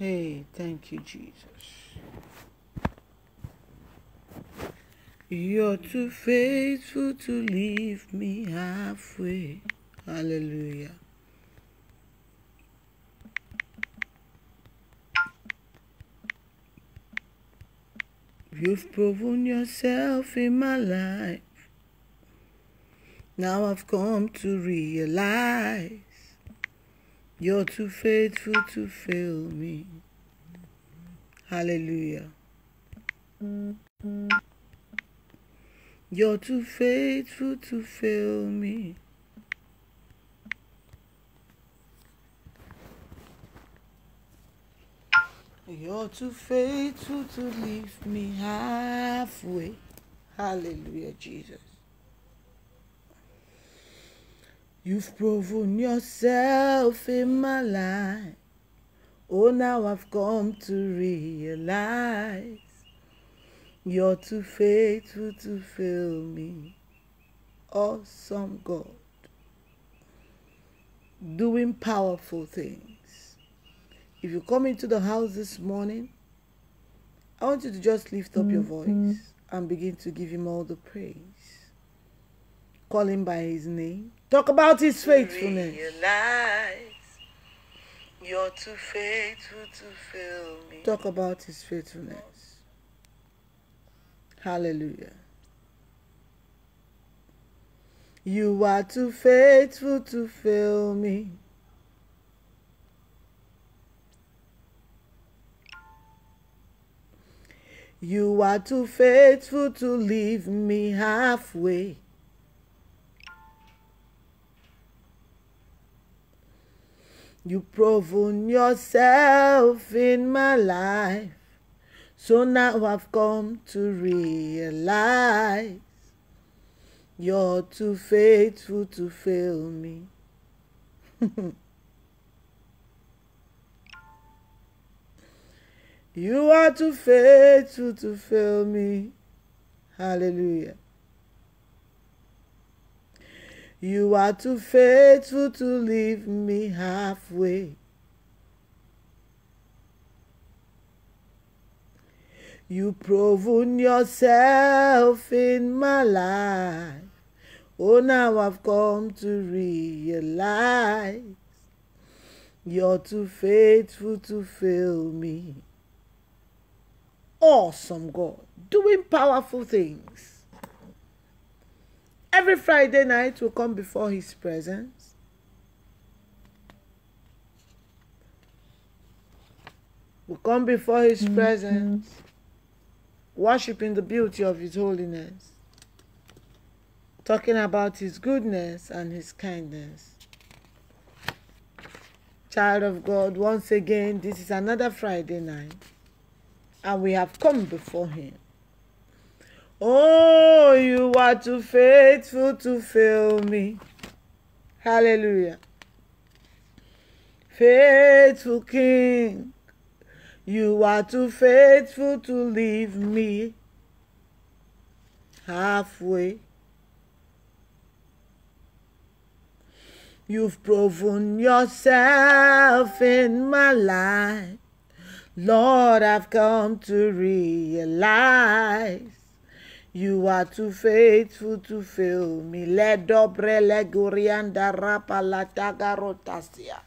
Hey, thank you, Jesus. You're too faithful to leave me halfway. Hallelujah. You've proven yourself in my life. Now I've come to realize you're too faithful to fail me. Hallelujah. You're too faithful to fail me. You're too faithful to leave me halfway. Hallelujah, Jesus. You've proven yourself in my life. Oh, now I've come to realize you're too faithful to fail me. Awesome God. Doing powerful things. If you come into the house this morning, I want you to just lift up your mm-hmm. voice and begin to give him all the praise. Call him by his name. Talk about his faithfulness. You're too faithful to fail me. Talk about his faithfulness. Hallelujah. You are too faithful to fail me. You are too faithful to leave me halfway. You've proven yourself in my life. So now I've come to realize you're too faithful to fail me. you are too faithful to fail me. Hallelujah. You are too faithful to leave me halfway. You proven yourself in my life. Oh, now I've come to realize you're too faithful to fail me. Awesome God, doing powerful things. Every Friday night we'll come before His presence. We'll come before His mm-hmm. presence, worshiping the beauty of His holiness, talking about His goodness and His kindness. Child of God, once again, this is another Friday night, and we have come before Him. Oh, you are too faithful to fail me. Hallelujah. Faithful King, you are too faithful to leave me halfway. You've proven yourself in my life. Lord, I've come to realize you are too faithful to fail me. Let dobre legurianda rapa latagarotasia.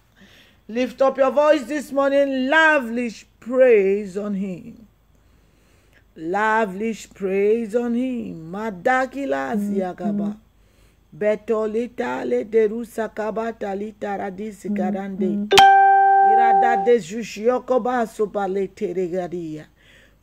Lift up your voice this morning. Lavish praise on him. Lavish praise on him. Madakila siakaba. Betolita le derusa kabata lita radisi garande. Irada de jushiokoba sopa le teregaria.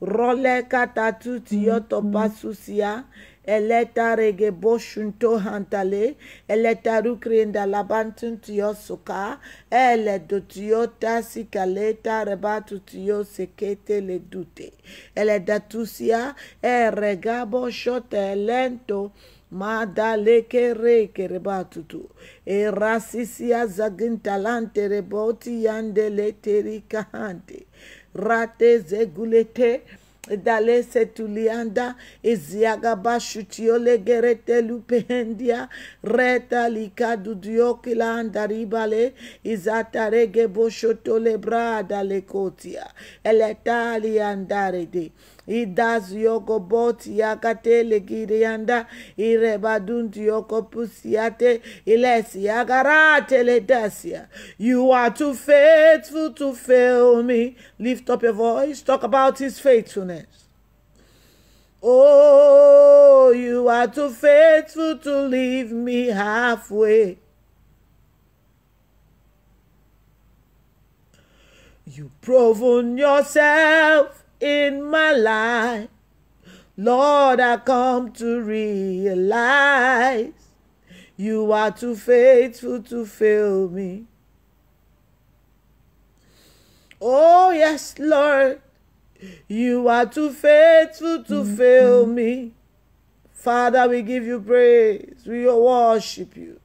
Role katatu tiyoto pasusia. Eleta rege boshunto hantale. Eleta rukrenda labantun tiyo soka. Ele do tiyota sikaleta rebatu tiyo sekete le dute. Ele datusia. E regabo shote lento. Madaleke reke rebatutu. E rasisia zagintalante reboti yandele terikahante. Rate zegulete. dale setulianda iziaga bashutiole gerete lupendia reta likadu diokila andaribale izatarege boshotole brada lekotia eletali andarede idas yoko boti yakatele girianda irebadunti yoko pusiate ilesi yagarate ledasia you are too faithful to fail me. Lift up your voice talk about his faithfulness. Oh, you are too faithful to leave me halfway. You've proven yourself in my life. Lord, I come to realize you are too faithful to fail me. Oh, yes, Lord, you are too faithful to mm-hmm. fail mm-hmm. me. Father, we give you praise. We worship you.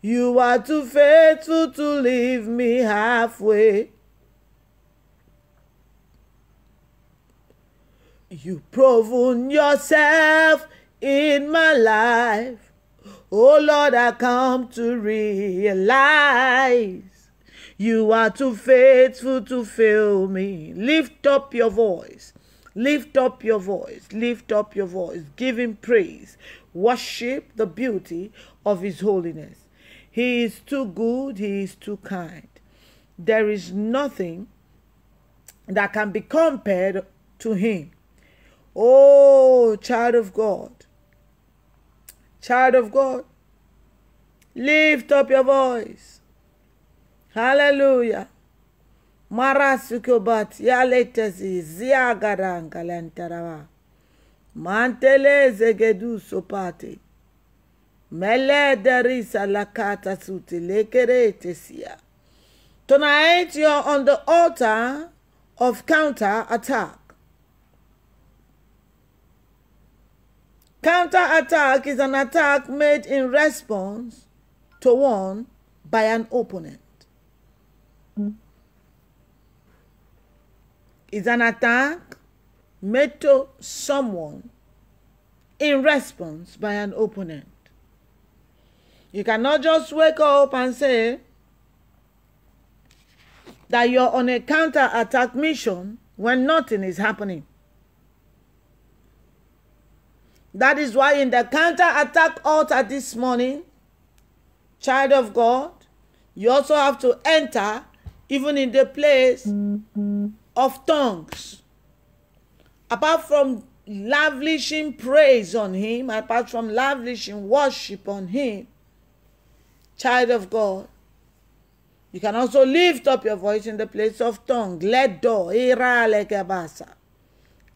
You are too faithful to leave me halfway. You've proven yourself in my life. Oh Lord, I come to realize you are too faithful to fail me. Lift up your voice. Lift up your voice. Lift up your voice. Give him praise. Worship the beauty of his holiness. He is too good. He is too kind. There is nothing that can be compared to him. Oh, child of God. Child of God. Lift up your voice. Hallelujah. Marasukobat yaletezi ziagaranga lantarawa. Mantele zegedu sopate. Mele derisa lakata suti lekere tesia. Tonight you're on the altar of counter attack. Counter attack is an attack made in response to one by an opponent. It's an attack made to someone in response by an opponent. You cannot just wake up and say that you're on a counter attack mission when nothing is happening. That is why in the counter attack altar this morning, child of God, you also have to enter even in the place of tongues. Apart from lavishing praise on him, apart from lavishing worship on him, child of God, you can also lift up your voice in the place of tongue. Let do.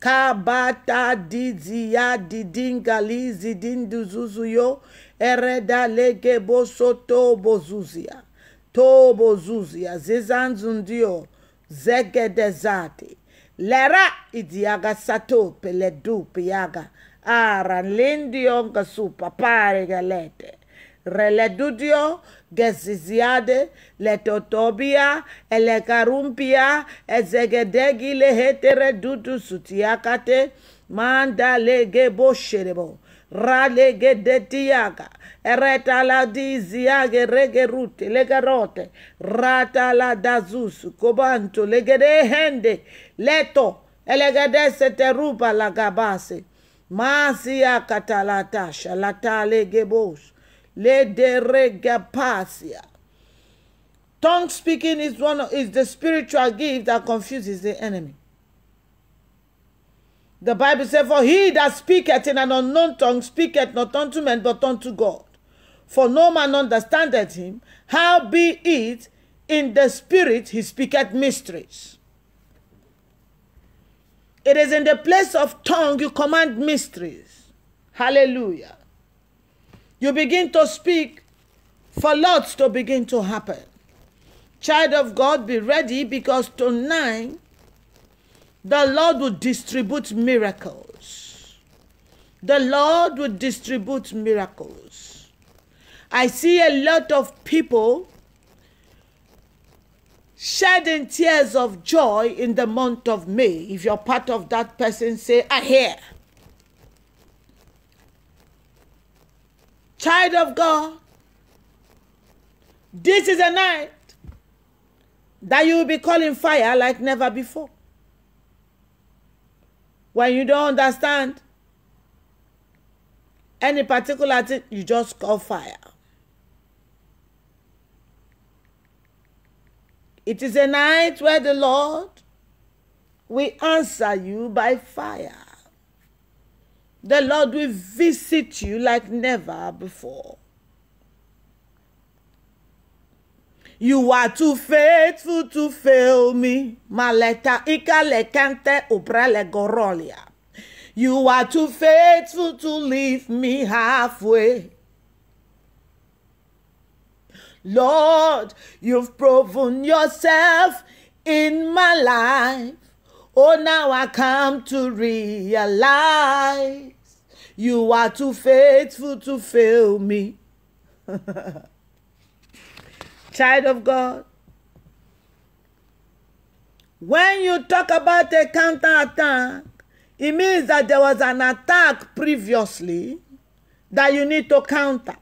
kabata diziya didingali zidinduzuzuyo ereda lege boso tobo zuzia tobo zuzia zizanzundio zegedezati lera idiaga sato pele du piaga aran lindio nga su papare galete reledudio gesiziade letotobia elekarumpia ezegedegi lehetere dudu sutiakate manda legebosherebo ralegedetiaga eretaladiziage regerute legerote rataladazus kobanto legedehende leto elegedeseterubala gabase masiakatalatasha latalegebosh Lederegapasia. Tongue speaking is one of, is the spiritual gift that confuses the enemy. The Bible says, For he that speaketh in an unknown tongue speaketh not unto men but unto God. For no man understandeth him, how be it in the spirit he speaketh mysteries. It is in the place of tongue you command mysteries. Hallelujah you begin to speak for lots to begin to happen. Child of God, be ready because tonight the Lord will distribute miracles. The Lord will distribute miracles. I see a lot of people shedding tears of joy in the month of May. If you're part of that person, say, I hear. Child of God, this is a night that you will be calling fire like never before. When you don't understand any particular thing, you just call fire. It is a night where the Lord will answer you by fire. The Lord will visit you like never before. You are too faithful to fail me. Maleta ikale kante ubrele gorolia. You are too faithful to leave me halfway. Lord, you've proven yourself in my life. Oh, now I come to realize you are too faithful to fail me. Child of God, when you talk about a counter attack, it means that there was an attack previously that you need to counter.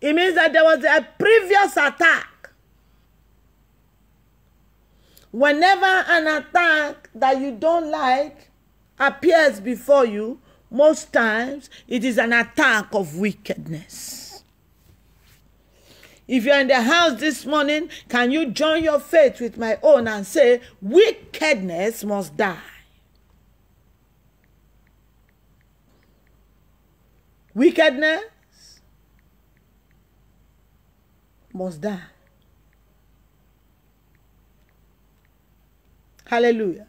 It means that there was a previous attack. Whenever an attack that you don't like appears before you, most times it is an attack of wickedness. If you're in the house this morning, can you join your faith with my own and say, wickedness must die? Wickedness must die. Hallelujah.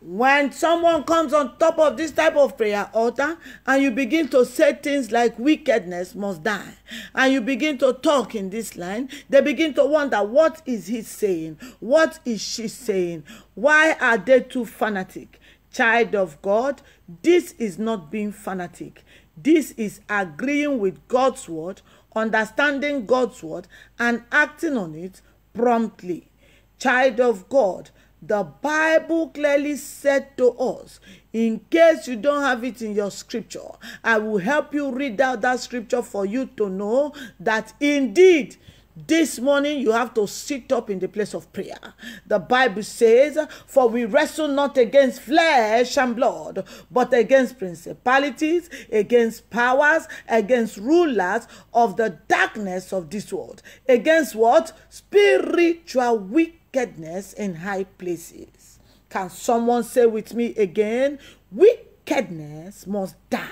When someone comes on top of this type of prayer altar and you begin to say things like wickedness must die, and you begin to talk in this line, they begin to wonder what is he saying? What is she saying? Why are they too fanatic? Child of God, this is not being fanatic. This is agreeing with God's word, understanding God's word, and acting on it promptly. Child of God, the Bible clearly said to us, in case you don't have it in your scripture, I will help you read out that scripture for you to know that indeed this morning, you have to sit up in the place of prayer. The Bible says, For we wrestle not against flesh and blood, but against principalities, against powers, against rulers of the darkness of this world. Against what? Spiritual wickedness in high places. Can someone say with me again? Wickedness must die.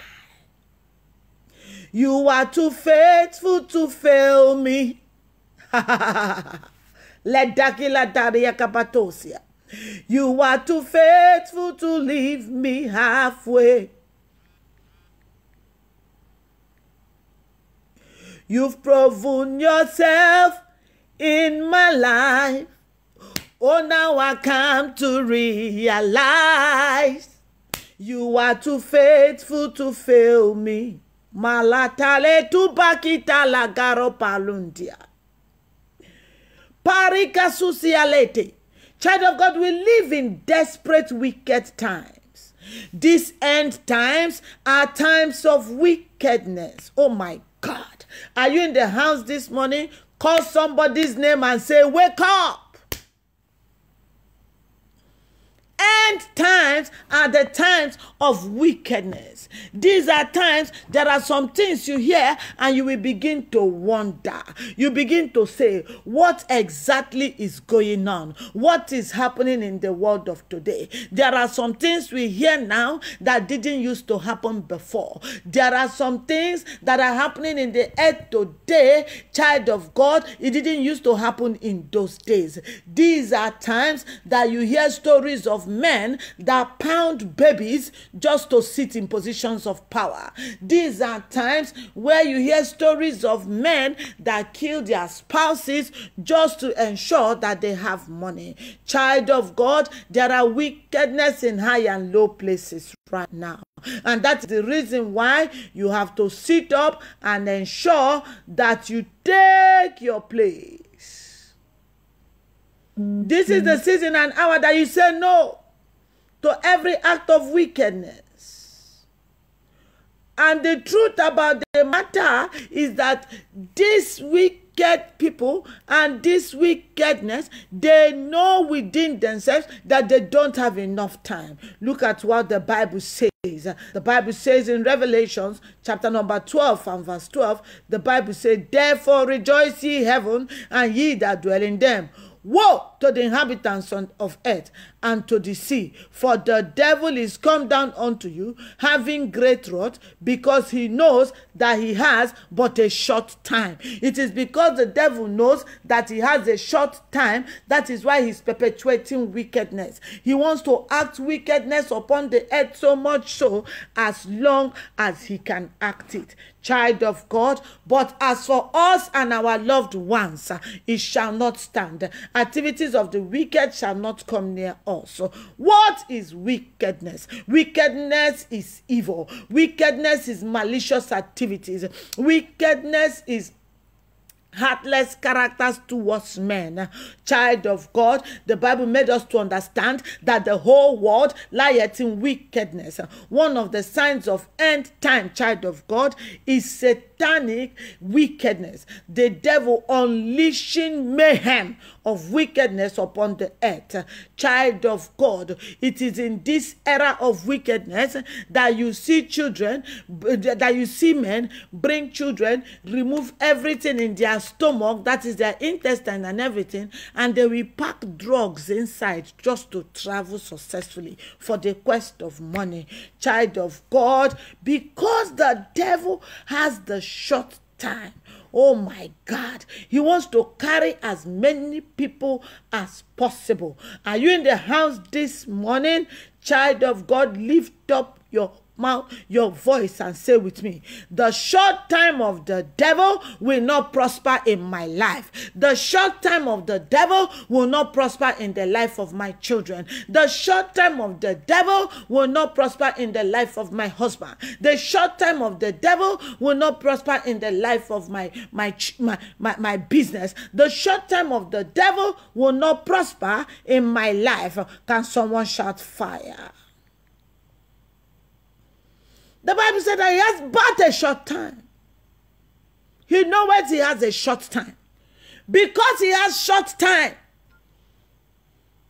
You are too faithful to fail me. You are too faithful to leave me halfway. You've proven yourself in my life. Oh, now I come to realize you are too faithful to fail me. Malatale tu bakita la garo palundia. Parikasusialete. Child of God, we live in desperate, wicked times. These end times are times of wickedness. Oh my God. Are you in the house this morning? Call somebody's name and say, Wake up. End times are the times of wickedness. These are times there are some things you hear and you will begin to wonder. You begin to say, What exactly is going on? What is happening in the world of today? There are some things we hear now that didn't used to happen before. There are some things that are happening in the earth today, child of God. It didn't used to happen in those days. These are times that you hear stories of men that pound babies just to sit in positions of power. These are times where you hear stories of men that kill their spouses just to ensure that they have money. Child of God, there are wickedness in high and low places right now. And that's the reason why you have to sit up and ensure that you take your place. This is the season and hour that you say no to every act of wickedness. And the truth about the matter is that this week wicked people and this wickedness, they know within themselves that they don't have enough time. Look at what the Bible says. The Bible says in Revelations chapter number 12 and verse 12, the Bible says, Therefore rejoice ye heaven and ye that dwell in them. Woe to the inhabitants of earth and to the sea, for the devil is come down unto you, having great wrath, because he knows that he has but a short time. It is because the devil knows that he has a short time, that is why he's perpetuating wickedness. He wants to act wickedness upon the earth so much so as long as he can act it child of God. But as for us and our loved ones, it shall not stand. Activities of the wicked shall not come near us. What is wickedness? Wickedness is evil. Wickedness is malicious activities. Wickedness is heartless characters towards men. Child of God, the Bible made us to understand that the whole world lieth in wickedness. One of the signs of end time, child of God, is satanic wickedness. The devil unleashing mayhem of wickedness upon the earth. Child of God, it is in this era of wickedness that you see children, that you see men bring children, remove everything in their stomach, that is their intestine and everything, and they will pack drugs inside just to travel successfully for the quest of money. Child of God, because the devil has the short time Oh my God. He wants to carry as many people as possible. Are you in the house this morning? Child of God, lift up your mouth your voice and say with me the short time of the devil will not prosper in my life. The short time of the devil will not prosper in the life of my children. The short time of the devil will not prosper in the life of my husband. The short time of the devil will not prosper in the life of my my my, my, my business. The short time of the devil will not prosper in my life. Can someone shout fire the Bible said that he has but a short time. He knows he has a short time. Because he has short time,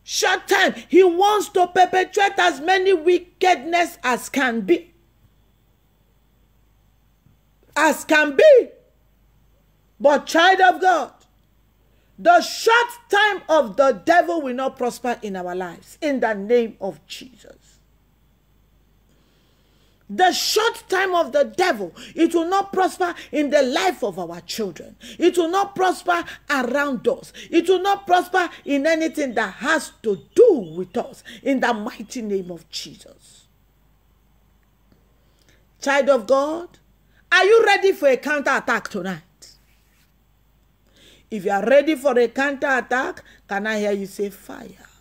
short time, he wants to perpetrate as many wickedness as can be. As can be. But child of God, the short time of the devil will not prosper in our lives. In the name of Jesus the short time of the devil it will not prosper in the life of our children. It will not prosper around us. It will not prosper in anything that has to do with us. In the mighty name of jesus. Child of god are you ready for a counter attack tonight? If you are ready for a counter attack can i hear you say fire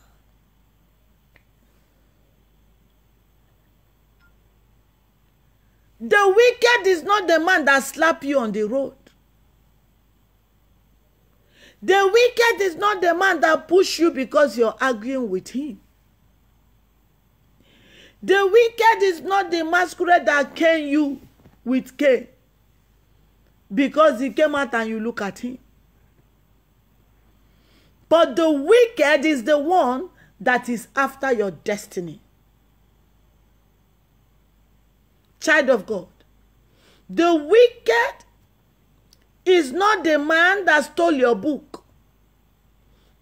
The wicked is not the man that slap you on the road. The wicked is not the man that push you because you're arguing with him. The wicked is not the masquerade that cane you with cane because he came out and you look at him. But the wicked is the one that is after your destiny. Child of God. The wicked is not the man that stole your book,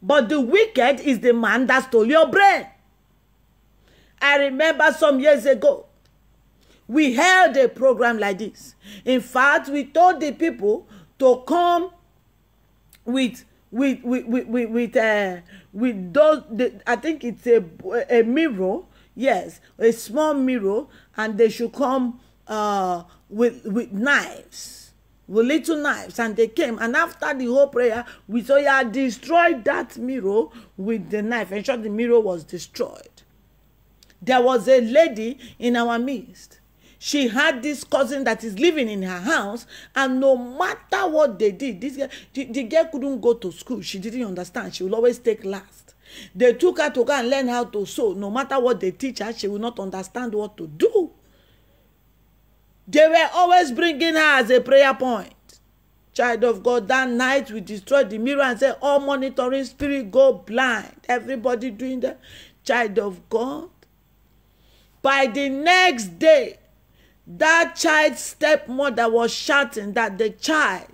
but the wicked is the man that stole your brain. I remember some years ago, we held a program like this. In fact, we told the people to come with with with with with, uh, with those. The, I think it's a a mirror yes a small mirror and they should come uh, with with knives with little knives. And they came. And after the whole prayer we saw yeah destroyed that mirror with the knife. Ensure the mirror was destroyed. There was a lady in our midst. She had this cousin that is living in her house and no matter what they did this girl the, the girl couldn't go to school. She didn't understand. She will always take last they took her to go and learn how to sew. No matter what they teach her she will not understand what to do. They were always bringing her as a prayer point. Child of god that night we destroyed the mirror and said all monitoring spirit go blind. Everybody doing that. Child of god by the next day that child's stepmother was shouting that the child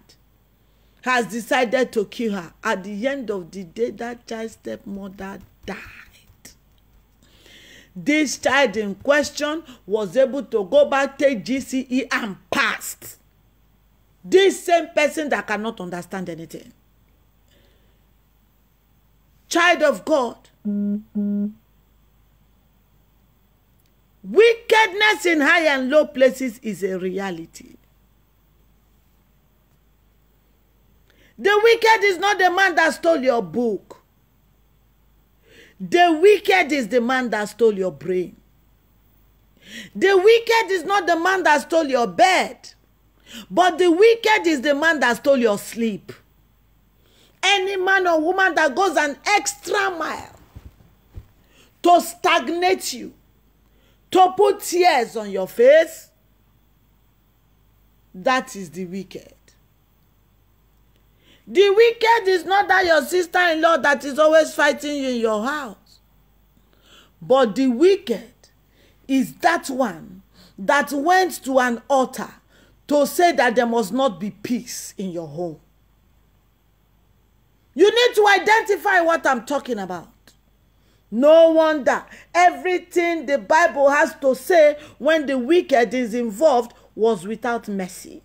has decided to kill her. At the end of the day that child's stepmother died. This child in question was able to go back take gce and passed. This same person that cannot understand anything. Child of god. Wickedness in high and low places is a reality the wicked is not the man that stole your book the wicked is the man that stole your brain the wicked is not the man that stole your bed But the wicked is the man that stole your sleep. Any man or woman that goes an extra mile to stagnate you, to put tears on your face, that is the wicked. The wicked is not that your sister in law that is always fighting you in your house. But the wicked is that one that went to an altar to say that there must not be peace in your home. You need to identify what I'm talking about. No wonder everything the Bible has to say when the wicked is involved was without mercy.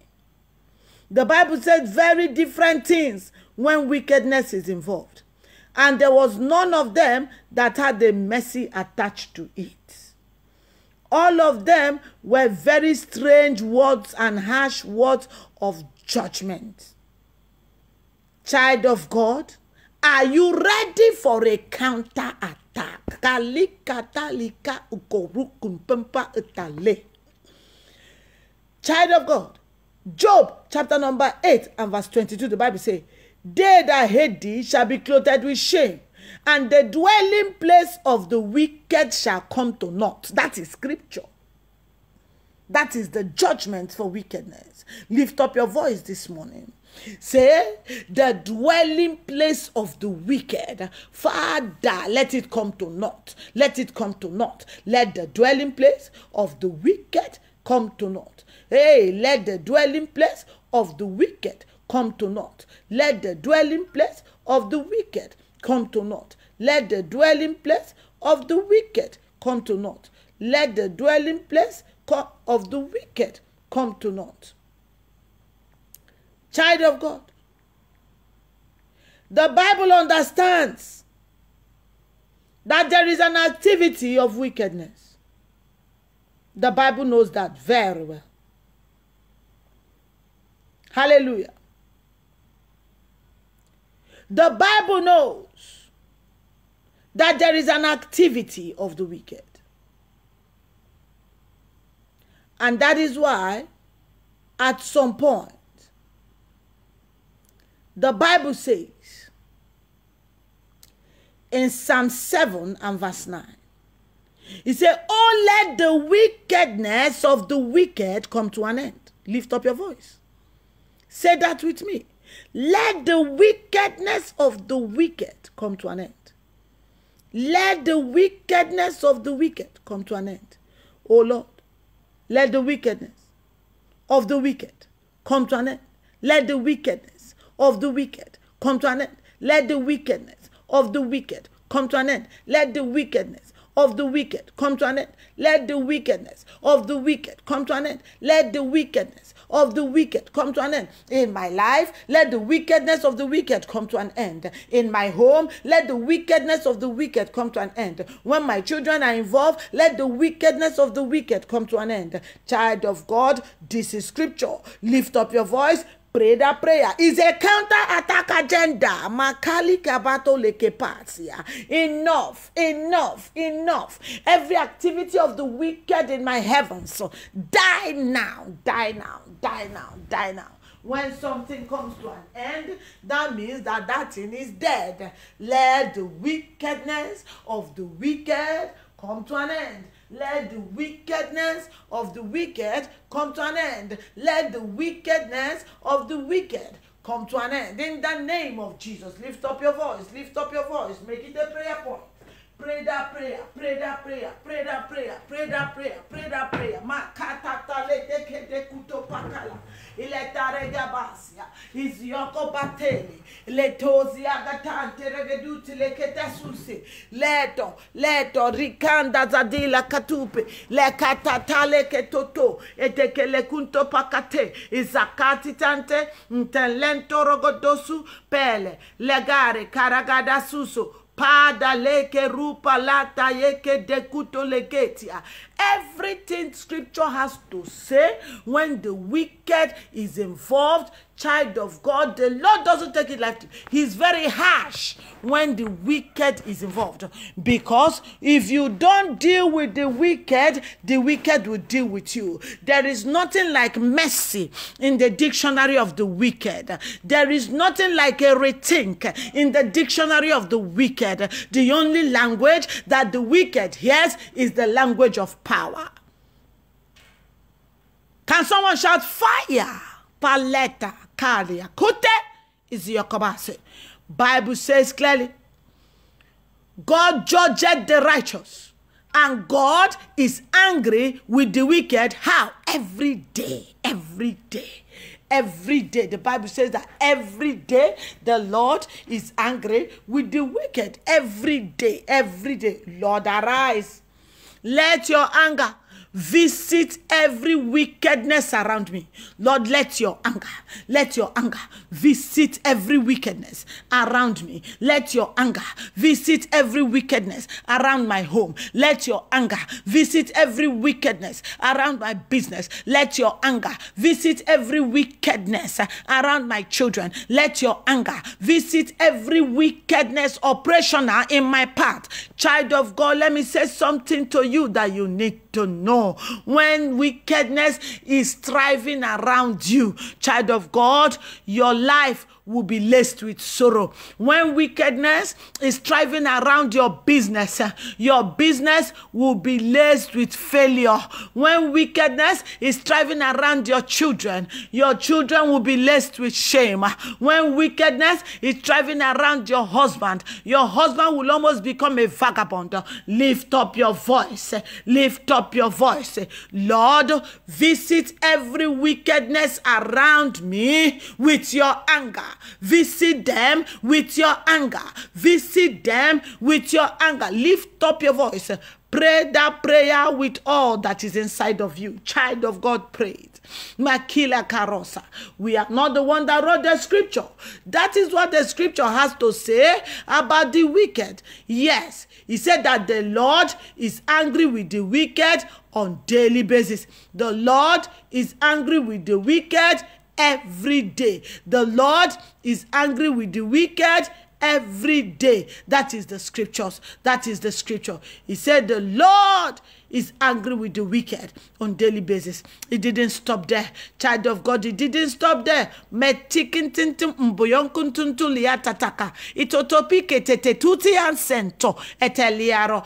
The Bible said very different things when wickedness is involved. And there was none of them that had the mercy attached to it all of them were very strange words and harsh words of judgment. Child of God, are you ready for a counter attack? Child of God, Job chapter number 8 and verse 22, the Bible says, They that hate thee shall be clothed with shame and the dwelling place of the wicked shall come to naught. That is scripture. That is the judgment for wickedness. Lift up your voice this morning. Say, the dwelling place of the wicked, Father, let it come to naught. Let it come to naught. Let the dwelling place of the wicked come to naught. Hey, let the dwelling place of the wicked come to naught. Let the dwelling place of the wicked come to naught. Let the dwelling place of the wicked come to naught. Let the dwelling place of the wicked come to naught. Child of God, the Bible understands that there is an activity of wickedness. The Bible knows that very well. Hallelujah. The Bible knows that there is an activity of the wicked. And that is why, at some point, the Bible says in Psalm 7 and verse 9, he said, Oh, let the wickedness of the wicked come to an end. Lift up your voice. Say that with me. Let the wickedness of the wicked come to an end. Let the wickedness of the wicked come to an end. O Lord, let the wickedness of the wicked come to an end. Let the wickedness of the wicked come to an end. Let the wickedness of the wicked come to an end. Let the wickedness of the wicked come to an end. Let the wickedness of the wicked come to an end. Let the wickedness of the wicked come to an end. In my life, let the wickedness of the wicked come to an end. In my home, let the wickedness of the wicked come to an end. When my children are involved, let the wickedness of the wicked come to an end. Child of God, this is scripture. Lift up your voice Pray that prayer. Is a counter-attack agenda. Makali kabato lekepatia. Enough, enough, enough. Every activity of the wicked in my heavens. So die now, die now, die now, die now. When something comes to an end, that means that that thing is dead. Let the wickedness of the wicked come to an end. Let the wickedness of the wicked come to an end. Let the wickedness of the wicked come to an end. In the name of Jesus, lift up your voice, lift up your voice, make it a prayer point. Pray that prayer, pray that prayer, pray that prayer, pray that prayer, pray that prayer. Makata tale deke de kuto pakala. Iletare gabasia. Izioko bateli. Letozi agatante regeduti lekete susi. Leto, leto, rikanda zadila katupe. Le katatale ketoto. Eteke le kunto pakate. Izakati tante. Ntelento rogodosu. Pele. Legare karagada susu. Pada leke rupa lata yeke dekuto legetia. Everything scripture has to say when the wicked is involved, child of God, the Lord doesn't take it lightly. He's very harsh when the wicked is involved. Because if you don't deal with the wicked, the wicked will deal with you. There is nothing like mercy in the dictionary of the wicked. There is nothing like a rethink in the dictionary of the wicked. The only language that the wicked hears is the language of power. Can someone shout fire? Paleta, kalia, kute is your kabase. Bible says clearly, God judged the righteous, and God is angry with the wicked. How? Every day, every day. Every day, the Bible says that every day the Lord is angry with the wicked. Every day, every day. Lord, arise. Let your anger visit every wickedness around me. Lord, let your anger, let your anger visit every wickedness around me. Let your anger visit every wickedness around my home. Let your anger visit every wickedness around my business. Let your anger visit every wickedness around my children. Let your anger visit every wickedness operational in my path. Child of God, let me say something to you that you need to know. When wickedness is thriving around you, child of God, your life will be laced with sorrow. When wickedness is thriving around your business, eh, your business will be laced with failure. When wickedness is thriving around your children, your children will be laced with shame. When wickedness is thriving around your husband, your husband will almost become a vagabond. Lift up your voice. eh, Lift up your voice. Lord, visit every wickedness around me with your anger. Visit them with your anger. Visit them with your anger. Lift up your voice. Pray that prayer with all that is inside of you. Child of God, pray it. Makila Karosa. We are not the one that wrote the scripture. That is what the scripture has to say about the wicked. Yes, he said that the Lord is angry with the wicked on daily basis. The Lord is angry with the wicked every day. The Lord is angry with the wicked every day. That is the scriptures. That is the scripture. He said, The Lord is angry with the wicked on daily basis. It didn't stop there. Child of God, it didn't stop there. Itotopike. Eteliaro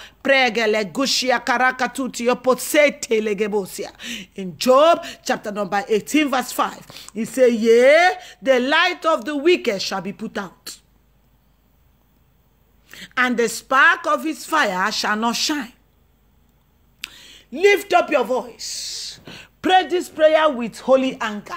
legebosia. In Job chapter number 18 verse 5, he said, Yea, the light of the wicked shall be put out and the spark of his fire shall not shine. Lift up your voice. Pray this prayer with holy anger.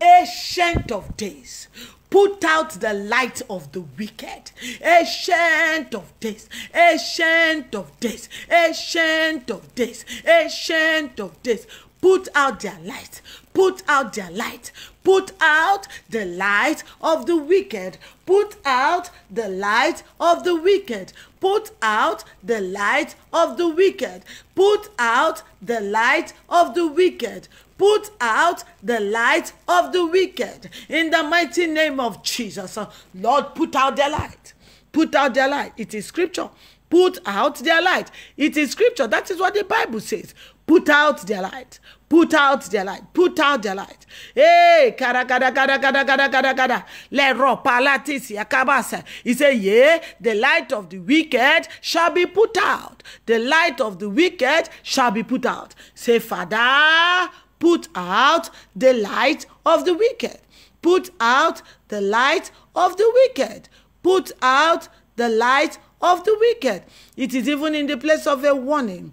Ancient of days, put out the light of the wicked. Ancient of days, ancient of days, ancient of days, ancient of days, put out their light. Put out their light. Put out the light of the wicked. Put out the light of the wicked. Put out the light of the wicked. Put out the light of the wicked. Put out the light of the wicked. In the mighty name of Jesus, uh, Lord, put out their light. Put out their light. It is scripture. Put out their light. It is scripture. That is what the Bible says. Put out their light. Put out their light. Put out their light. Hey, kada kada kada kada kada kada kada. Le ro palatis yakabasa. He said, Yea, the light of the wicked shall be put out. The light of the wicked shall be put out. Say, Father, put out the light of the wicked. Put out the light of the wicked. Put out the light of the wicked. It is even in the place of a warning.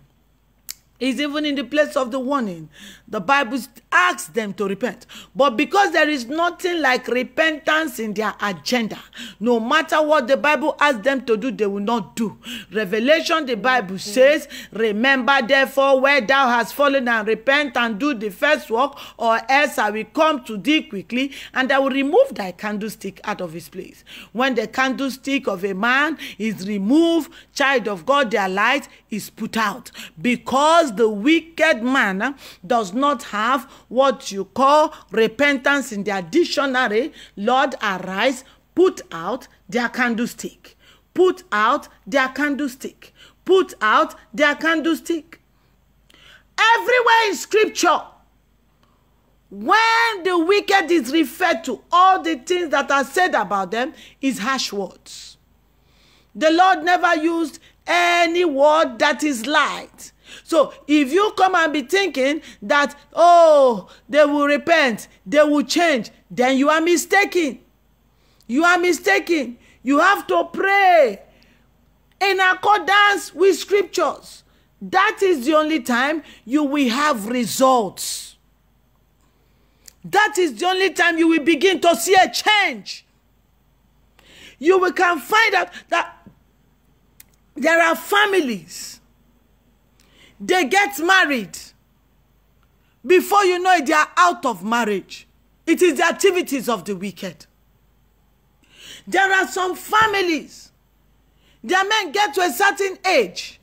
It's even in the place of the warning. The Bible asks them to repent. But because there is nothing like repentance in their agenda, no matter what the Bible asks them to do, they will not do. Revelation, the Bible mm-hmm. says, Remember therefore where thou hast fallen and repent and do the first work, or else I will come to thee quickly and I will remove thy candlestick out of his place. When the candlestick of a man is removed, child of God, their light is put out because the wicked man eh, does not have what you call repentance in their dictionary. Lord, arise, put out their candlestick. Put out their candlestick. Put out their candlestick. Everywhere in scripture, when the wicked is referred to, all the things that are said about them is harsh words. The Lord never used any word that is light. So if you come and be thinking that, oh, they will repent, they will change, then you are mistaken. You are mistaken. You have to pray in accordance with scriptures. That is the only time you will have results. That is the only time you will begin to see a change. You will can find out that there are families they get married. Before you know it they are out of marriage. It is the activities of the wicked. There are some families. Their men get to a certain age.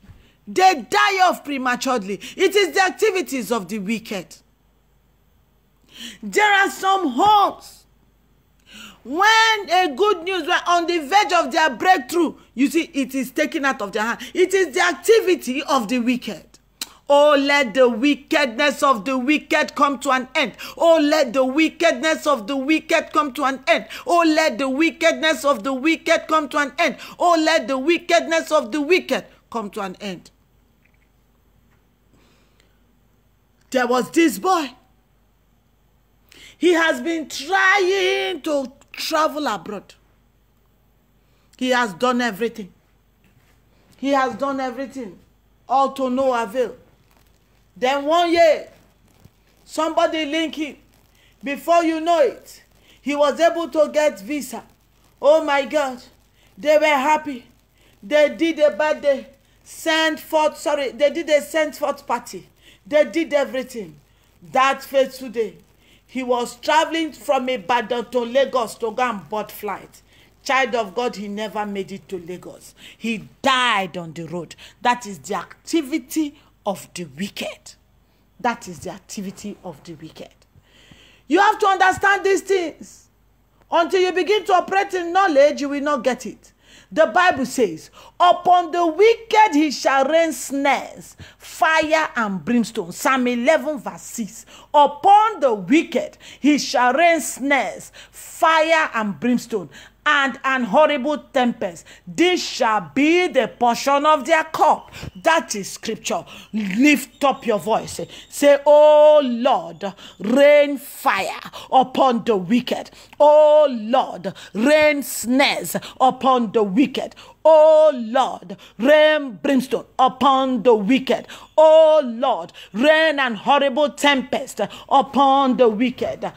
They die off prematurely. It is the activities of the wicked. There are some homes. When a good news were on the verge of their breakthrough you see it is taken out of their hand. It is the activity of the wicked Oh, let the wickedness of the wicked come to an end. Oh, let the wickedness of the wicked come to an end. Oh, let the wickedness of the wicked come to an end. Oh, let the wickedness of the wicked come to an end. There was this boy. He has been trying to travel abroad. He has done everything. He has done everything, all to no avail. Then one year, somebody link him. Before you know it, he was able to get visa. Oh my God, they were happy. They did a birthday, sent forth, sorry, they did a sent forth party. They did everything. That fateful day, he was traveling from Ibadan to Lagos to go and board flight. Child of God, he never made it to Lagos. He died on the road. That is the activity of the wicked. That is the activity of the wicked. You have to understand these things. Until you begin to operate in knowledge, you will not get it. The Bible says, Upon the wicked he shall rain snares, fire and brimstone. Psalm 11, verse 6. Upon the wicked he shall rain snares, fire and brimstone and an horrible tempest. This shall be the portion of their cup. That is scripture. Lift up your voice. Say, Oh Lord, rain fire upon the wicked. Oh Lord, rain snares upon the wicked. O Lord, rain brimstone upon the wicked. O Lord, rain and horrible tempest upon the wicked.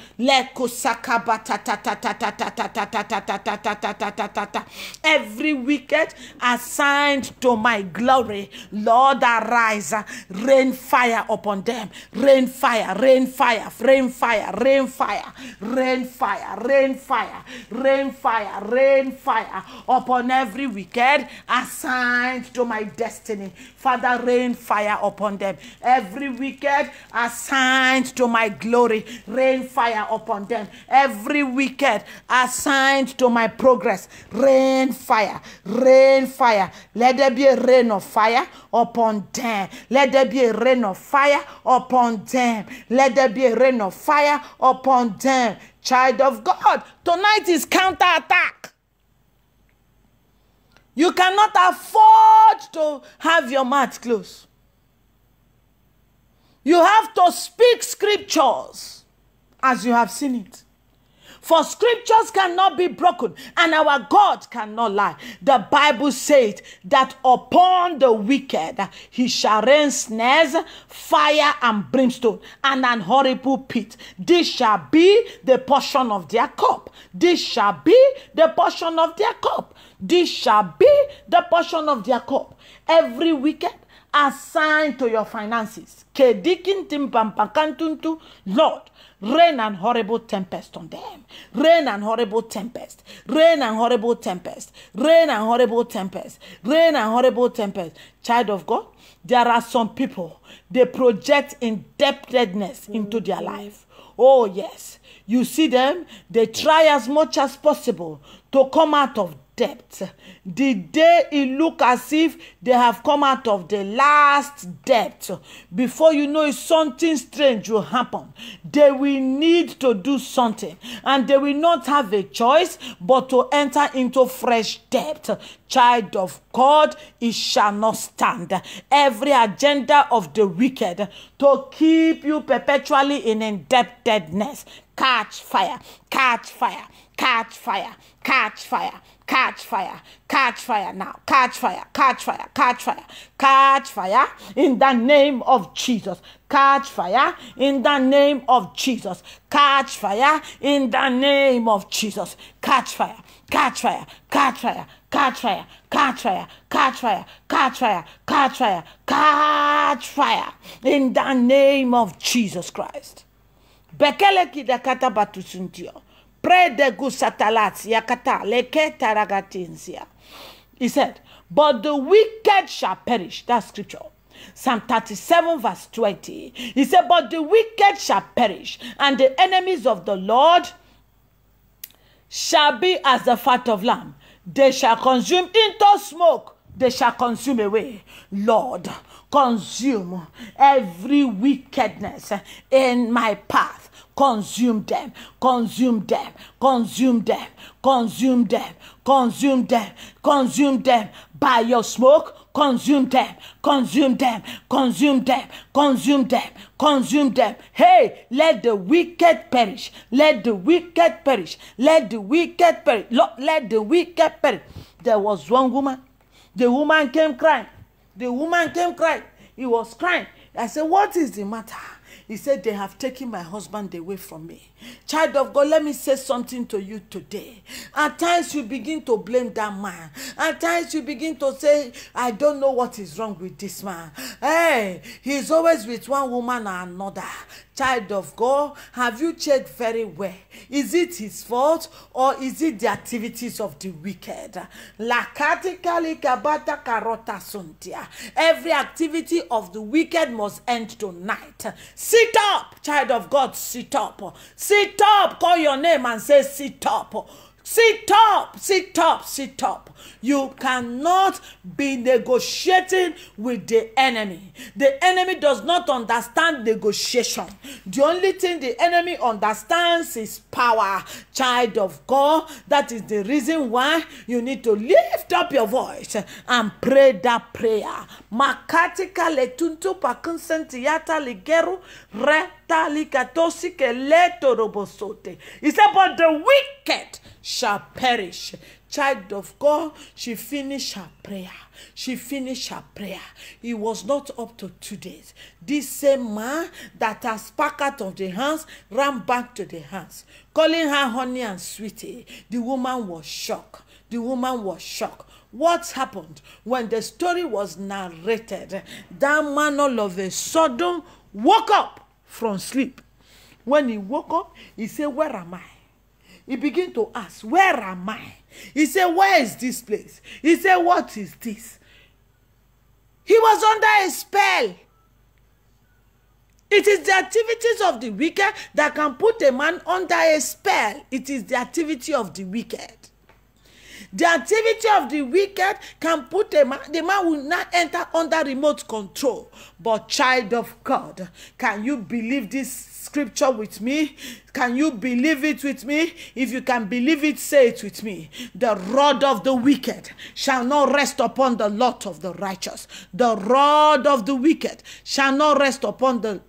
Every wicked assigned to my glory, Lord, arise, rain fire upon them. Rain fire, rain fire, rain fire, rain fire, rain fire, rain fire, rain fire, rain fire upon every wicked wicked assigned to my destiny, Father, rain fire upon them. Every wicked assigned to my glory, rain fire upon them. Every wicked assigned to my progress, rain fire, rain fire. Let there be a rain of fire upon them. Let there be a rain of fire upon them. Let there be a rain of fire upon them. Child of God, tonight is counter attack. You cannot afford to have your mouth closed. You have to speak scriptures as you have seen it. For scriptures cannot be broken, and our God cannot lie. The Bible says that upon the wicked he shall rain snares, fire, and brimstone, and an horrible pit. This shall be the portion of their cup. This shall be the portion of their cup. This shall be the portion of their cup. Every wicked assigned to your finances. Lord, rain and horrible tempest on them. Rain and horrible tempest. Rain and horrible tempest. Rain and horrible tempest. Rain and horrible tempest. Child of God, there are some people, they project indebtedness into their life. Oh, yes. You see them, they try as much as possible to come out of debt. The day it look as if they have come out of the last debt, before you know it, something strange will happen. They will need to do something, and they will not have a choice but to enter into fresh debt. Child of God, it shall not stand. Every agenda of the wicked to keep you perpetually in indebtedness catch fire, catch fire, catch fire, catch fire, catch fire, catch fire now, catch fire, catch fire, catch fire, catch fire in the name of Jesus. Catch fire in the name of Jesus. Catch fire in the name of Jesus. Catch fire, catch fire, catch fire, catch fire, catch fire, catch fire, catch fire, catch fire, catch fire in the name of Jesus Christ. Bekele ki dakata batusuntio. Pre de gusatalat yakata leke taragatinsia. He said, But the wicked shall perish. That's scripture. Psalm 37, verse 20. He said, But the wicked shall perish, and the enemies of the Lord shall be as the fat of lamb. They shall consume into smoke, they shall consume away. Lord, consume every wickedness in my path. Consume them, consume them, consume them, consume them, consume them, consume them by your smoke. Consume them, consume them, consume them, consume them, consume them. Hey, let the wicked perish. Let the wicked perish. Let the wicked perish. Let the wicked perish. There was one woman. The woman came crying. The woman came crying. He was crying. I said, What is the matter? He said, They have taken my husband away from me. Child of God, let me say something to you today. At times you begin to blame that man. At times you begin to say, I don't know what is wrong with this man. Hey, he's always with one woman or another. Child of God, have you checked very well? Is it his fault or is it the activities of the wicked? Every activity of the wicked must end tonight. Sit up, child of God, sit up. Sit up. Call your name and say, Sit up. Sit up, sit up, sit up. You cannot be negotiating with the enemy. The enemy does not understand negotiation. The only thing the enemy understands is power. Child of God, that is the reason why you need to lift up your voice and pray that prayer. Makatika letuntu pakunsentiyata ligeru reta likatosi keleto robosote. He said, but the wicked shall perish. Child of God, she finished her prayer. She finished her prayer. It was not up to two days. This same man that has spark out of the hands ran back to the hands, calling her honey and sweetie. The woman was shocked. The woman was shocked. What happened when the story was narrated? That man all of a sudden woke up from sleep. When he woke up, he said, Where am I? He begin to ask where am i? He say where is this place? He say what is this? He was under a spell. It is the activities of the wicked that can put a man under a spell. It is the activity of the wicked. The activity of the wicked can put a man the man will not enter under remote control. But child of god can you believe this scripture with me? Can you believe it with me? If you can believe it say it with me. The rod of the wicked shall not rest upon the lot of the righteous. The rod of the wicked shall not rest upon the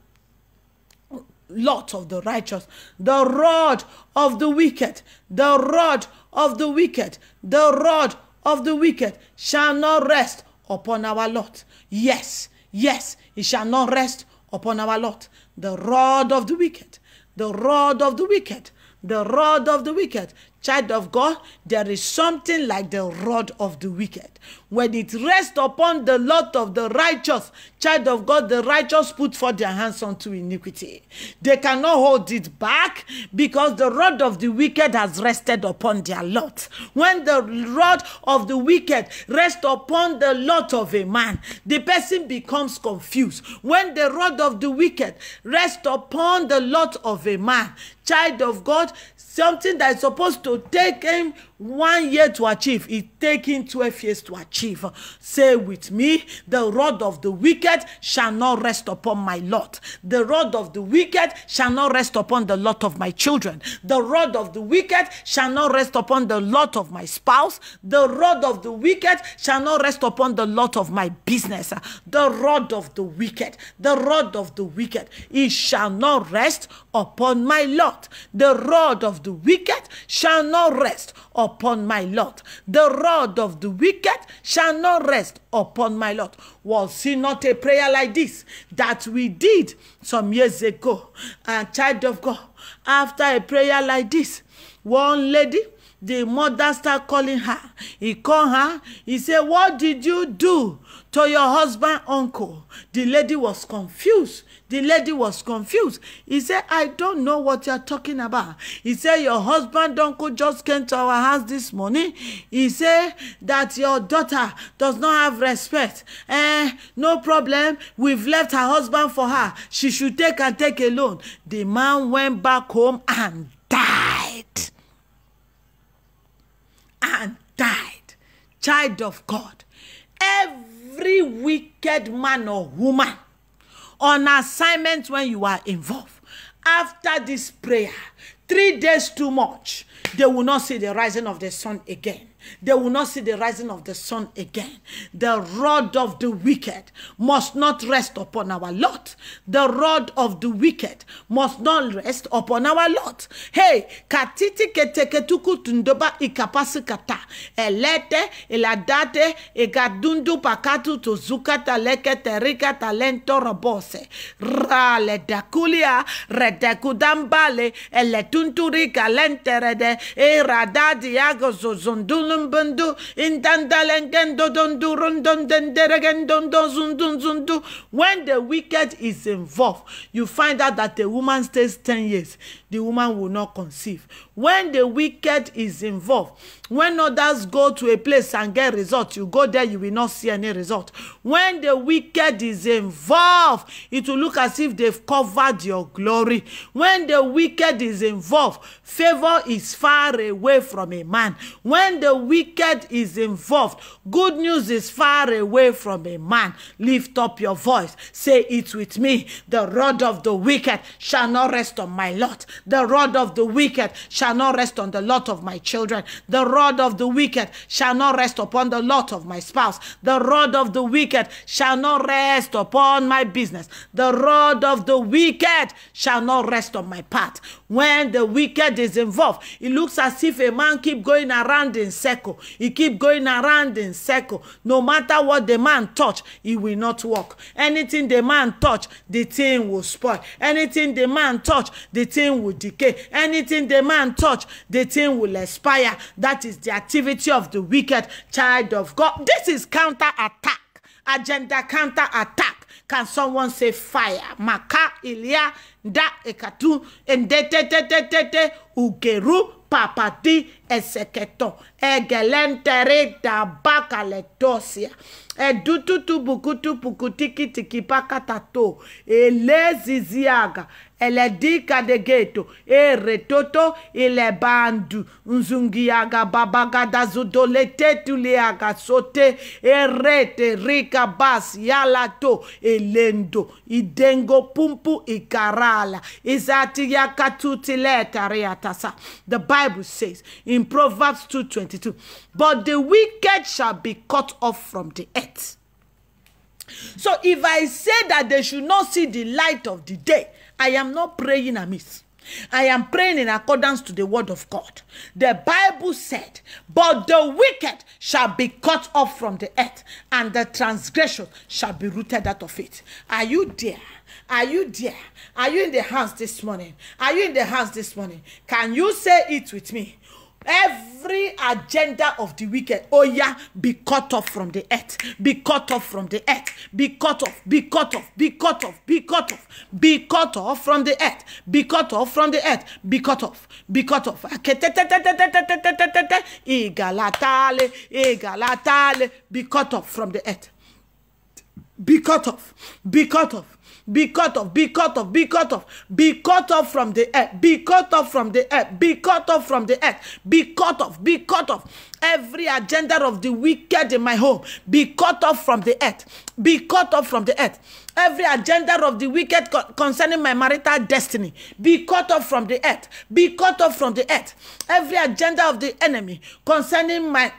lot of the righteous, the rod of the wicked, the rod of the wicked, the rod of the wicked shall not rest upon our lot. Yes, yes, it shall not rest upon our lot. The rod of the wicked, the rod of the wicked, the rod of the wicked child of God, there is something like the rod of the wicked. When it rests upon the lot of the righteous, child of God, the righteous put forth their hands unto iniquity. They cannot hold it back because the rod of the wicked has rested upon their lot. When the rod of the wicked rests upon the lot of a man, the person becomes confused. When the rod of the wicked rests upon the lot of a man, child of God, something that is supposed to take him one year to achieve it taking twelve years to achieve. Say with me the rod of the wicked shall not rest upon my lot. The rod of the wicked shall not rest upon the lot of my children. The rod of the wicked shall not rest upon the lot of my spouse. The rod of the wicked shall not rest upon the lot of my business. The rod of the wicked the rod of the wicked it shall not rest upon my lot. The rod of the wicked shall not rest upon my lot. The rod of the wicked shall not rest upon my lot. Was it not a prayer like this that we did some years ago? And child of God, after a prayer like this, one lady, the mother start calling her. He call her. He say, "What did you do to your husband, uncle?" The lady was confused The lady was confused. He said, I don't know what you're talking about. He said, Your husband, uncle, just came to our house this morning. He said that your daughter does not have respect. Eh, no problem. We've left her husband for her. She should take and take a loan. The man went back home and died. And died. Child of God. Every wicked man or woman on assignment when you are involved. After this prayer three days too much they will not see the rising of the sun again they will not see the rising of the sun again. The rod of the wicked must not rest upon our lot. The rod of the wicked must not rest upon our lot. Hey, katiti keteketuku tundoba ikapasi kata. Elete, eladate, egadundu pakatu tuzukata leke terika talento robose. Rale dakulia, redekudambale, eletunturi kalenterede, eradadi agozozondulu bundu when the wicked is involved you find out that the woman stays ten years the woman will not conceive. When the wicked is involved when others go to a place and get result you go there you will not see any result. When the wicked is involved it will look as if they've covered your glory. When the wicked is involved favor is far away from a man. When the wicked is involved good news is far away from a man. Lift up your voice. Say it with me. The rod of the wicked shall not rest on my lot the rod of the wicked shall not rest on the lot of my children. The rod of the wicked shall not rest upon the lot of my spouse. The rod of the wicked shall not rest upon my business. The rod of the wicked shall not rest on my path. When the wicked is involved it looks as if a man keep going around in circle. He keep going around in circle. No matter what the man touch he will not work anything the man touch the thing will spoil. Anything the man touch the thing will decay. Anything the man touch the thing will expire. That is the activity of the wicked child of god. This is counter attack. Agenda counter attack. Can someone say fire? Maka ilia da ekatu ndetetetetete ugeru papati eseketo egelentere da bakaletosia edututu bukutu pukutiki tiki pakatato eleziziaga eledika de geto eretoto ilebandu nzungiaga babagada zudoletetuliaga sote erete rika bas yalato elendo idengo pumpu ikarala izati yakatutileta reatasa the bible says in proverbs 2.22 but the wicked shall be cut off from the earth. So if I say that they should not see the light of the day, I am not praying amiss. I am praying in accordance to the word of God. The Bible said, But the wicked shall be cut off from the earth, and the transgression shall be rooted out of it. Are you there? Are you there? Are you in the house this morning? Are you in the house this morning? Can you say it with me? Every agenda of the wicked oh yeah be cut off from the earth be cut off from the earth be cut off be cut off be cut off be cut off be cut off from the earth be cut off from the earth be cut off be cut off igalatale igalatale be cut off from the earth be cut off be cut off be cut off, be cut off, be cut off, be cut off from the earth, be cut off from the earth, be cut off from the earth, be cut off, be cut off. Every agenda of the wicked in my home, be cut off from the earth, be cut off from the earth. Every agenda of the wicked concerning my marital destiny, be cut off from the earth, be cut off from the earth. Every agenda of the enemy concerning my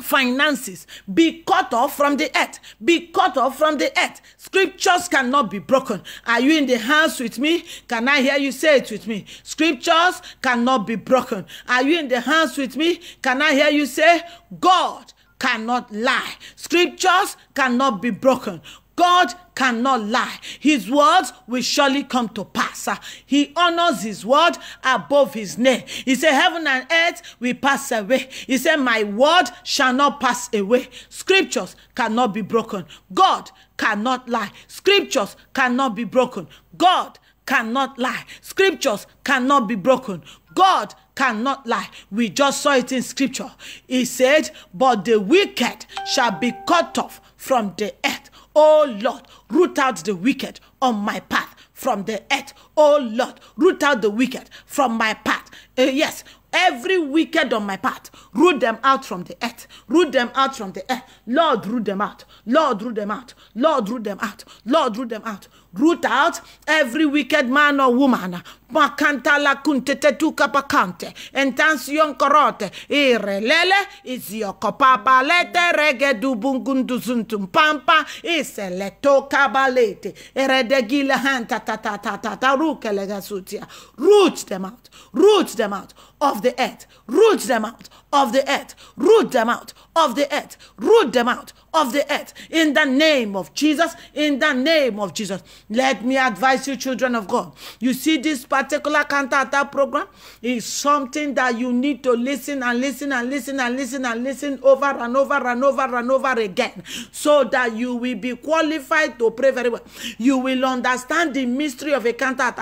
finances be cut off from the earth be cut off from the earth. Scriptures cannot be broken. Are you in the house with me? Can i hear you say it with me? Scriptures cannot be broken. Are you in the house with me? Can i hear you say god cannot lie scriptures cannot be broken God cannot lie. His words will surely come to pass. He honors his word above his name. He said, Heaven and earth will pass away. He said, My word shall not pass away. Scriptures cannot be broken. God cannot lie. Scriptures cannot be broken. God cannot lie. Scriptures cannot be broken. God cannot lie. We just saw it in scripture. He said, But the wicked shall be cut off from the earth. Oh Lord, root out the wicked on my path from the earth. Oh Lord, root out the wicked from my path. Uh, yes, every wicked on my path, root them out from the earth. Root them out from the earth. Lord, root them out. Lord, root them out. Lord, root them out. Lord, root them out. Root out every wicked man or woman. Makanta la kuntete tu kapakante. Entansion korote. Irelele izio kopapa lete rege du bungundu zuntum pampa. Isele to kabalete. Eredegile hanta ta ta ta ta ta rukele gasutia. Root them out. Root them out of the earth. Root them out of the earth. Root them out of the earth. Root them out of the earth. In the name of Jesus. In the name of Jesus. Let me advise you, children of God. You see, this particular cantata program is something that you need to listen and listen and listen and listen and listen over and over and over and over again so that you will be qualified to pray very well. You will understand the mystery of a counter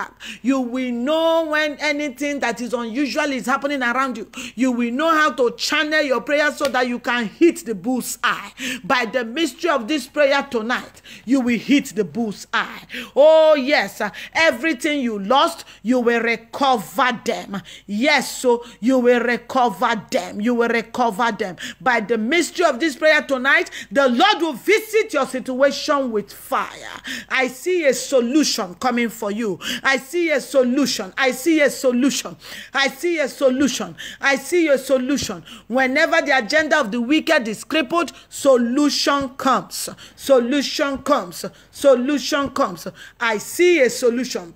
You will know when anything that is unusual is happening around you. You will know how to channel your prayer so that you can hit the bull's eye. By the mystery of this prayer tonight, you will hit the bull's eye. Oh, yes, uh, everything you lost, you will recover them. Yes, so you will recover them. You will recover them. By the mystery of this prayer tonight, the Lord will visit your situation with fire. I see a solution coming for you. I see a solution. I see a solution. I see a solution. I see a solution. Whenever the agenda of the wicked is crippled, solution comes. Solution comes. Solution comes. I see a solution.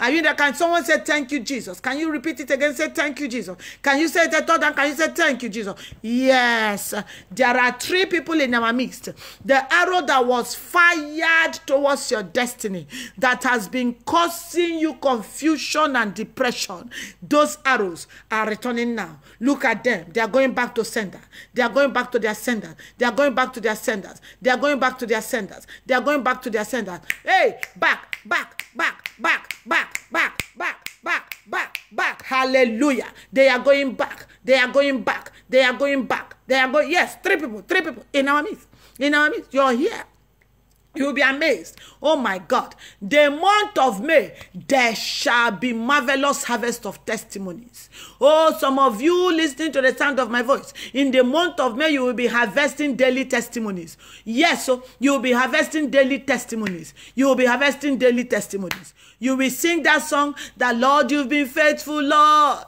Are you there? Can someone say thank you, Jesus? Can you repeat it again? Say thank you, Jesus. Can you say it a third time? Can you say thank you, Jesus? Yes. There are three people in our midst. The arrow that was fired towards your destiny that has been causing you confusion and depression. Those arrows are returning now. Look at them. They are going back to sender. They are going back to their senders. They are going back to their senders. They are going back to their senders. They are going back to their senders. Hey, back back, back, back, back, back, back, back, back, back, Hallelujah. They are going back. They are going back. They are going back. They are going. Yes, three people, three people in our midst. In our midst. You're here. You'll be amazed. Oh my God. The month of May, there shall be marvelous harvest of testimonies. Oh, some of you listening to the sound of my voice, in the month of May, you will be harvesting daily testimonies. Yes, so you will be harvesting daily testimonies. You will be harvesting daily testimonies. You will sing that song, that Lord, you've been faithful, Lord,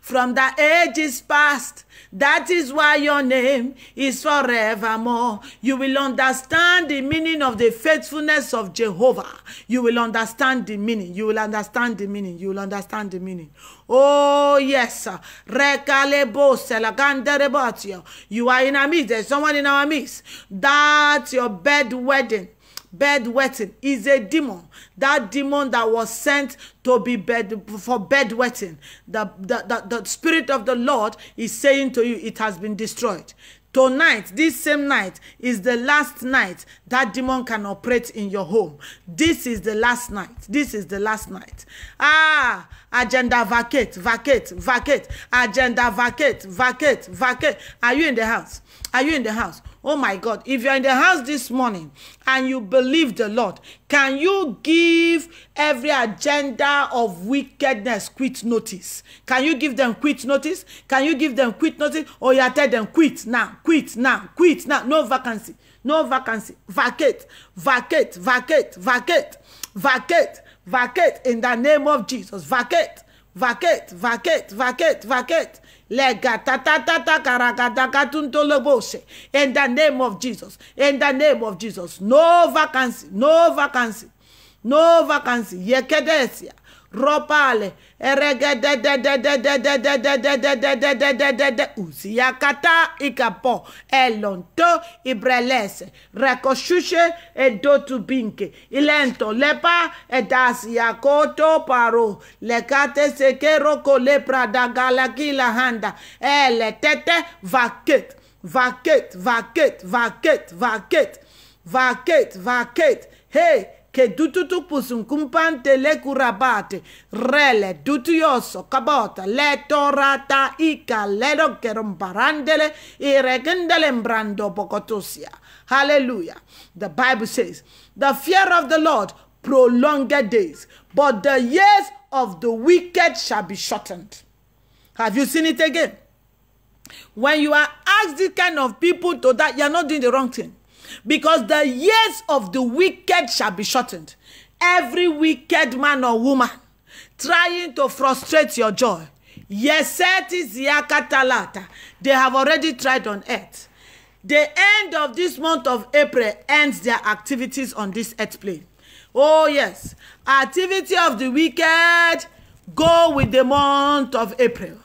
from the ages past. That is why your name is forevermore. You will understand the meaning of the faithfulness of Jehovah. You will understand the meaning. You will understand the meaning. You will understand the meaning. Oh, yes. You are in our midst. There's someone in our midst. That's your bed wedding bed wetting is a demon. That demon that was sent to be bed for bed wetting the, the, the, the spirit of the lord is saying to you it has been destroyed. Tonight this same night is the last night that demon can operate in your home. This is the last night. This is the last night. Ah agenda vacate vacate vacate. Agenda vacate vacate vacate. Are you in the house? Are you in the house oh my god if you're in the house this morning and you believe the lord can you give every agenda of wickedness quit notice? Can you give them quit notice? Can you give them quit notice? Or you tell them quit now quit now quit now. No vacancy no vacancy. Vacate vacate vacate vacate vacate vacate in the name of jesus. Vacate vacate vacate vacate vacate. In the name of Jesus. In the name of Jesus. No vacancy. No vacancy. No vacancy. Yekedesia. ropale. Usiakata ikapo. Elonto ibrelese. Rekoshushe edotubinke. Ilento lepa edasiakoto paro. Lekate sekeroko lepradagalakila handa. Eletete vaket. Vaket vaket vaket vaket. Vaket vaket. Hey che dututu pusunkumpante le curabate, rele dutioso cabota, le torata ica ledo che romparandele i regendele mbrando pocotusia. Hallelujah. The Bible says, the fear of the Lord prolonged days, but the years of the wicked shall be shortened. Have you seen it again? When you are asked this kind of people to that, you're not doing the wrong thing. Because the years of the wicked shall be shortened. Every wicked man or woman trying to frustrate your joy. Yeseti ziakatalata. They have already tried on earth. The end of this month of April ends their activities on this earth plane. Oh, yes. Activity of the wicked go with the month of April.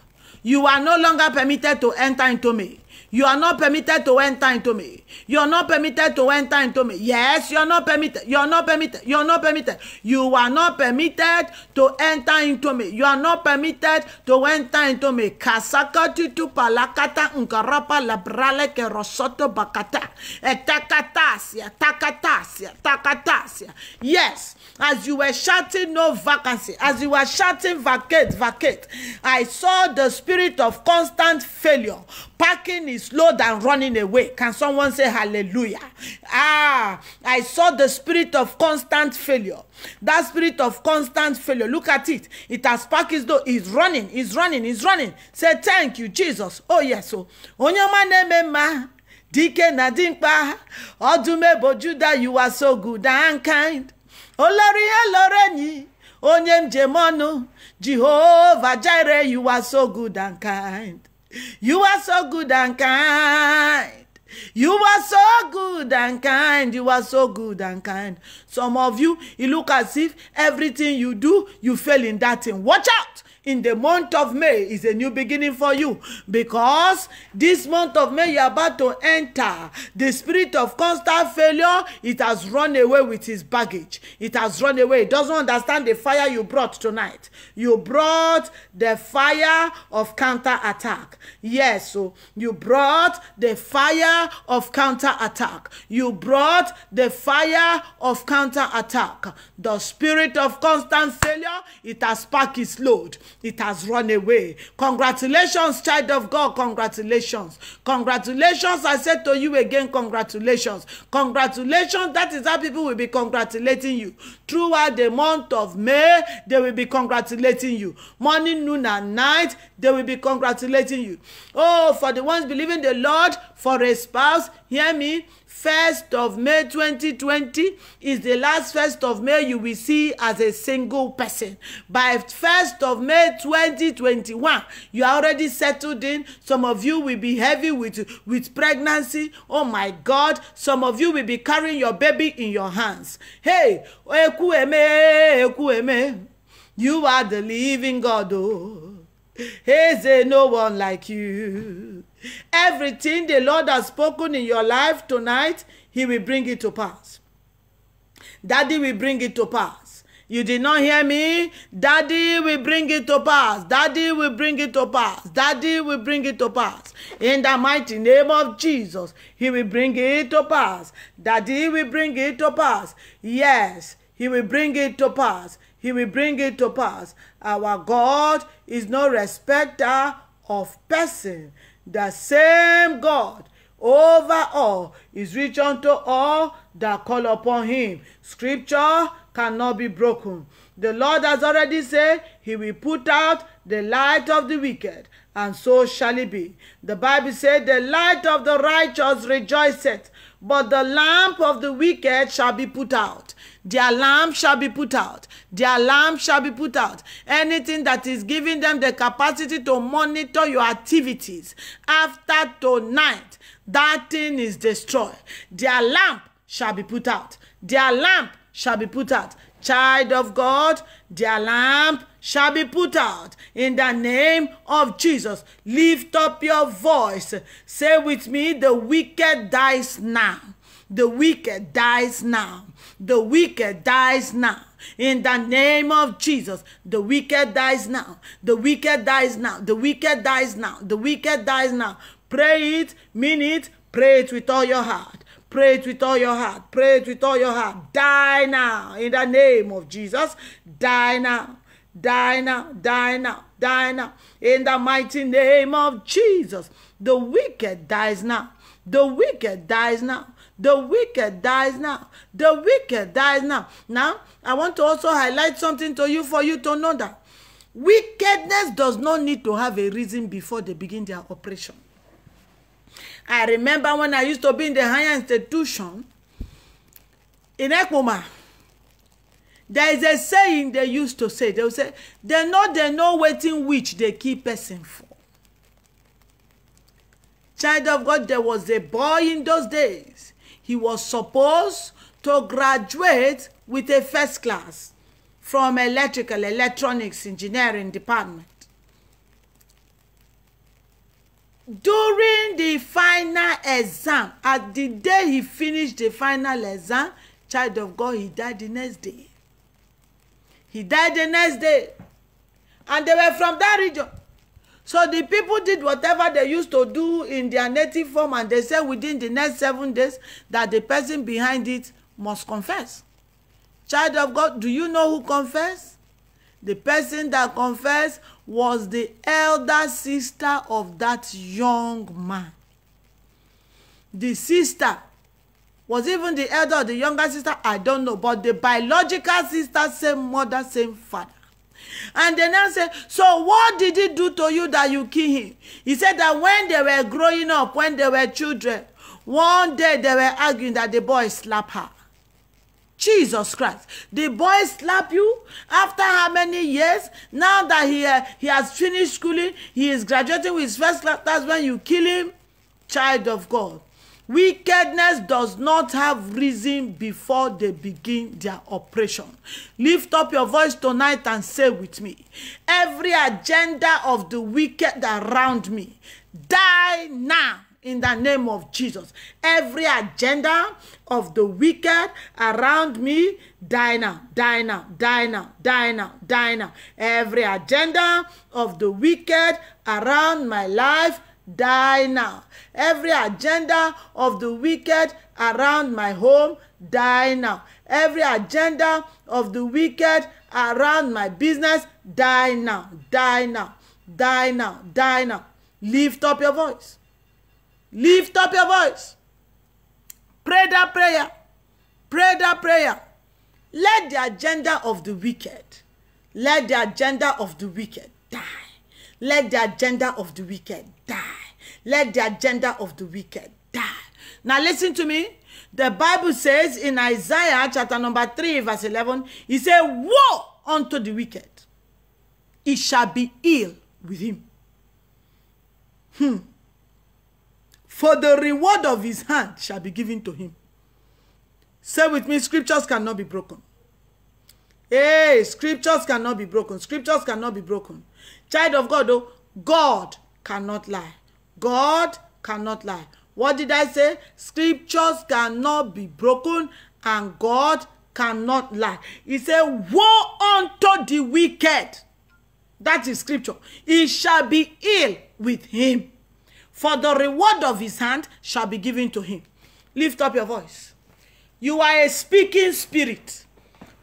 You are no longer permitted to enter into me. You are not permitted to enter into me. You are not permitted to enter into me. Yes, you are not permitted. You are not permitted. You are not permitted. You are not permitted to enter into me. You are not permitted to enter into me. Kasaka tutu palakata nkarapa labrale ke rosoto bakata. Etakatasia, takatasia, takatasia. Yes, as you were shouting no vacancy, as you were shouting vacate, vacate, I saw the spirit of constant failure packing his load and running away. Can someone say hallelujah? Ah, I saw the spirit of constant failure. That spirit of constant failure. Look at it. It has packed his load. He's running, he's running, he's running. Say thank you, Jesus. Oh, yes. So, Onyama neme dike na dimkpa ọdụmebo juda you are so good and kind olori elorenyi onye njem ọnụ jehova jire you are so good and kind you are so good and kind. You are so good and kind. You are so good and kind. Some of you e look as if everything you do you fail in that thing. Watch out in the month of May is a new beginning for you. Because this month of May you're about to enter the spirit of constant failure it has run away with his baggage. It has run away. It doesn't understand the fire you brought tonight. You brought the fire of counter attack yes so you brought the fire of counter attack you brought the fire of counter attack the spirit of constant failure it has packed its load it has run away. Congratulations, child of God. Congratulations. Congratulations. I said to you again, congratulations. Congratulations. That is how people will be congratulating you. Throughout the month of May, they will be congratulating you. Morning, noon, and night, they will be congratulating you. Oh, for the ones believing the Lord for a spouse, hear me. First of May 2020 is the last first of May you will see as a single person. By first of May 2021, you are already settled in. Some of you will be heavy with, with pregnancy. Oh my God. Some of you will be carrying your baby in your hands. Hey, you are the living God. Oh. Hey, say no one like you. Everything the Lord has spoken in your life tonight, He will bring it to pass. Daddy will bring it to pass. You did not hear me? Daddy will bring it to pass. Daddy will bring it to pass. Daddy will bring it to pass. In the mighty name of Jesus, He will bring it to pass. Daddy will bring it to pass. Yes, He will bring it to pass. He will bring it to pass. Our God is no respecter of person. The same God over all is rich unto all that call upon him. Scripture cannot be broken. The Lord has already said he will put out the light of the wicked, and so shall it be. The Bible said, The light of the righteous rejoiceth, but the lamp of the wicked shall be put out. Their lamp shall be put out. Their lamp shall be put out. Anything that is giving them the capacity to monitor your activities after tonight, that thing is destroyed. Their lamp shall be put out. Their lamp shall be put out. Child of God, their lamp shall be put out in the name of Jesus. Lift up your voice. Say with me, the wicked dies now. The wicked dies now. The wicked dies now. In the name of Jesus, the wicked dies now. The wicked dies now. The wicked dies now. The wicked dies now. Pray it, mean it, pray it with all your heart. Pray it with all your heart. Pray it with all your heart. Die now. In the name of Jesus. Die now. Die now. Die now. Die now. In the mighty name of Jesus. The wicked dies now. The wicked dies now. The wicked dies now. The wicked dies now. Now, I want to also highlight something to you for you to know that wickedness does not need to have a reason before they begin their operation. I remember when I used to be in the higher institution in Ekpoma. There is a saying they used to say. They say, they know they know waiting which they keep person for. Child of God, there was a boy in those days. He was supposed to graduate with a first class from electrical electronics engineering department. during the final exam at the day he finished the final exam child of god he died the next day. He died the next day. And they were from that region so the people did whatever they used to do in their native form and they said within the next seven days that the person behind it must confess child of god do you know who confessed the person that confessed was the elder sister of that young man. The sister was even the elder or the younger sister, I don't know, but the biological sister, same mother, same father. And they now say, So what did he do to you that you kill him? He said that when they were growing up, when they were children, one day they were arguing that the boy slapped her. Jesus Christ. The boy slap you after how many years? Now that he, uh, he has finished schooling, he is graduating with his first class. That's when you kill him. Child of God. Wickedness does not have reason before they begin their operation. Lift up your voice tonight and say with me, every agenda of the wicked around me, die now in the name of Jesus. Every agenda of the wicked around me, die now, die now, die now, die now, die now. Every agenda of the wicked around my life, die now. Every agenda of the wicked around my home, die now. Every agenda of the wicked around my business die now. Die now. Die now. Die now. Lift up your voice. Lift up your voice. Pray that prayer. Pray that prayer. Let the agenda of the wicked let the agenda of the wicked die let the agenda of the wicked die. Let the agenda of the wicked die. Now listen to me. The bible says in isaiah chapter number 3 verse 11 he said woe unto the wicked. It shall be ill with him. Hmm. for the reward of his hand shall be given to him. Say with me scriptures cannot be broken. Hey scriptures cannot be broken. Scriptures cannot be broken child of god oh god cannot lie. God cannot lie. What did i say? Scriptures cannot be broken and god cannot lie. He said woe unto the wicked. That is scripture. He shall be ill with him for the reward of his hand shall be given to him. Lift up your voice. You are a speaking spirit.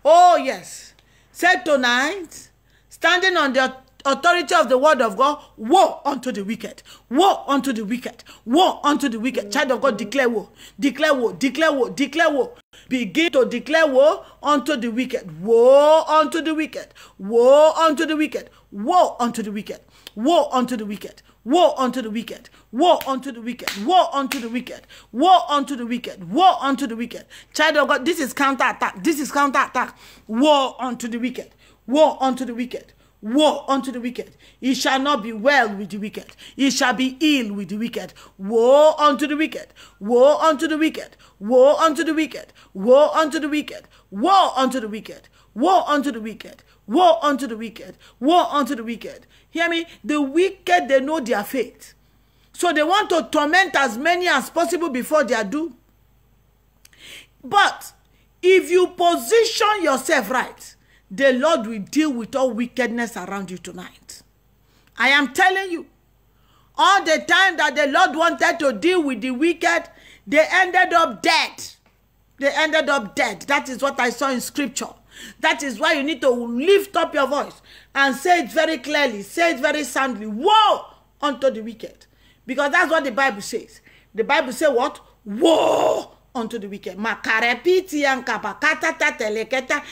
Oh yes. Say tonight standing on the authority of the word of God, woe unto the wicked, woe unto the wicked, woe unto the wicked. Child of God, declare woe, declare woe, declare woe, declare woe. Begin to declare woe unto the wicked, woe unto the wicked, woe unto the wicked, woe unto the wicked, woe unto the wicked. Woe unto the wicked, woe unto the wicked, woe unto the wicked, woe unto the wicked, woe unto the wicked. Child of God, this is counter attack. This is counter attack. Woe unto the wicked, woe unto the wicked, Woe unto the wicked. He shall not be well with the wicked. He shall be ill with the wicked. Woe unto the wicked. Woe unto the wicked. Woe unto the wicked. Woe unto the wicked. Woe unto the wicked. Woe unto the wicked. Woe unto the wicked. Woe unto the wicked. Hear me? The wicked, they know their fate. So they want to torment as many as possible before they are due. But if you position yourself right, the Lord will deal with all wickedness around you tonight. I am telling you, all the time that the Lord wanted to deal with the wicked, they ended up dead. They ended up dead. That is what I saw in scripture. That is why you need to lift up your voice and say it very clearly, say it very soundly. Woe unto the wicked. Because that's what the Bible says. The Bible says what? Woe unto the wicked. Makarepiti teleketa.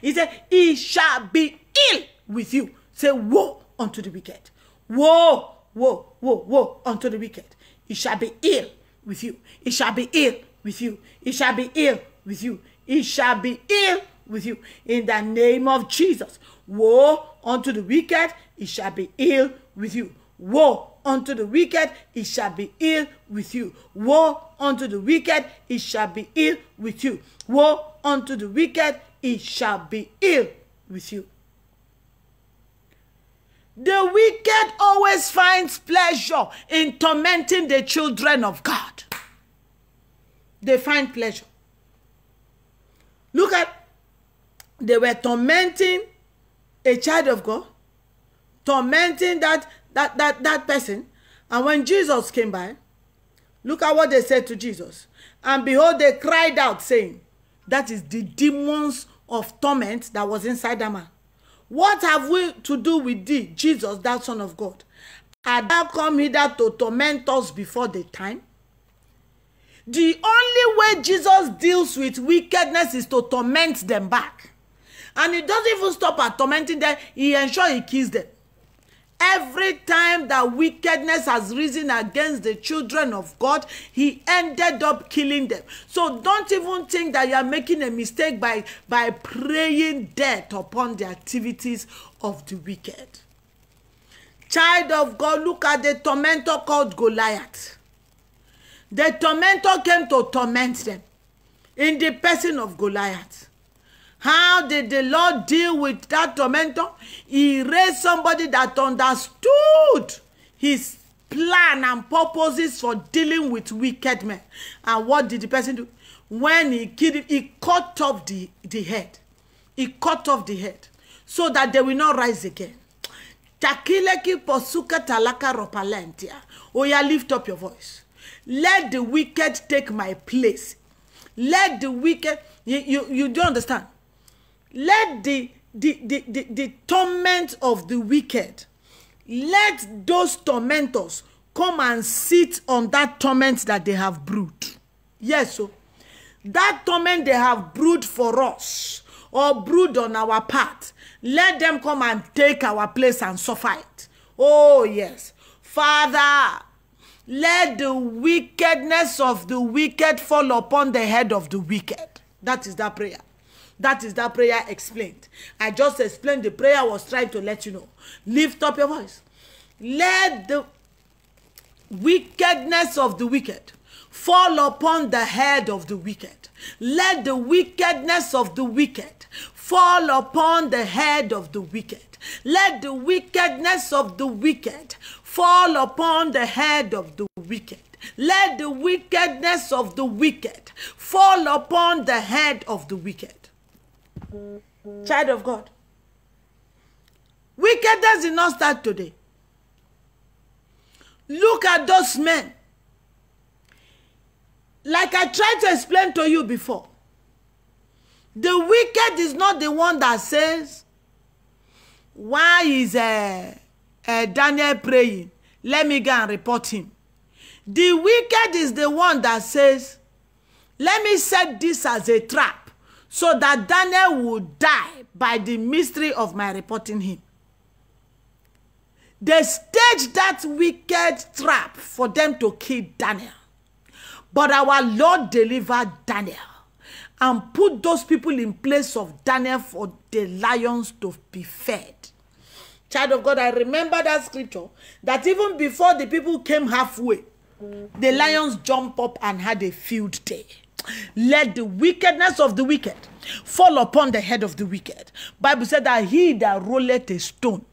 He said, He shall be ill with you. Say, Woe unto the wicked. Woe, woe, woe, woe unto the wicked. He shall be ill with you. He shall be ill with you. He shall be ill with you. He shall be ill with you. In the name of Jesus. Woe unto the wicked. He shall be ill with you. Woe unto the wicked, it shall be ill with you. Woe unto the wicked, it shall be ill with you. Woe unto the wicked, it shall be ill with you. The wicked always finds pleasure in tormenting the children of God. They find pleasure. Look at, they were tormenting a child of God, tormenting that that that that person. And when jesus came by look at what they said to jesus. And behold they cried out saying that is the demons of torment that was inside that man. What have we to do with thee jesus that son of god? Had thou come hither to torment us before the time? The only way jesus deals with wickedness is to torment them back. And he doesn't even stop at tormenting them. He ensure he kills them Every time that wickedness has risen against the children of God, he ended up killing them. So don't even think that you are making a mistake by, by praying death upon the activities of the wicked. Child of God, look at the tormentor called Goliath. The tormentor came to torment them in the person of Goliath. How did the Lord deal with that tormentor? He raised somebody that understood his plan and purposes for dealing with wicked men. And what did the person do? When he killed him, he cut off the, the head. He cut off the head so that they will not rise again. Takileki posuka talaka. Oh yeah, lift up your voice. Let the wicked take my place. Let the wicked, you, you, you don't understand let the the, the, the, the torment of the wicked, let those tormentors come and sit on that torment that they have brewed. Yes, so that torment they have brewed for us or brewed on our part, let them come and take our place and suffer it. Oh, yes. Father, let the wickedness of the wicked fall upon the head of the wicked. That is that prayer. That is that prayer explained. I just explained the prayer I was trying to let you know. Lift up your voice. Let the wickedness of the wicked fall upon the head of the wicked. Let the wickedness of the wicked fall upon the head of the wicked. Let the wickedness of the wicked fall upon the head of the wicked. Let the wickedness of the wicked fall upon the head of the wicked. Child of God. Wickedness did not start today. Look at those men. Like I tried to explain to you before, the wicked is not the one that says, Why is uh, uh, Daniel praying? Let me go and report him. The wicked is the one that says, Let me set this as a trap so that Daniel will die by the mystery of my reporting him. They staged that wicked trap for them to kill Daniel. But our Lord delivered Daniel and put those people in place of Daniel for the lions to be fed. Child of God, I remember that scripture that even before the people came halfway, the lions jumped up and had a field day. Let the wickedness of the wicked fall upon the head of the wicked. Bible said that he that rolleth a stone,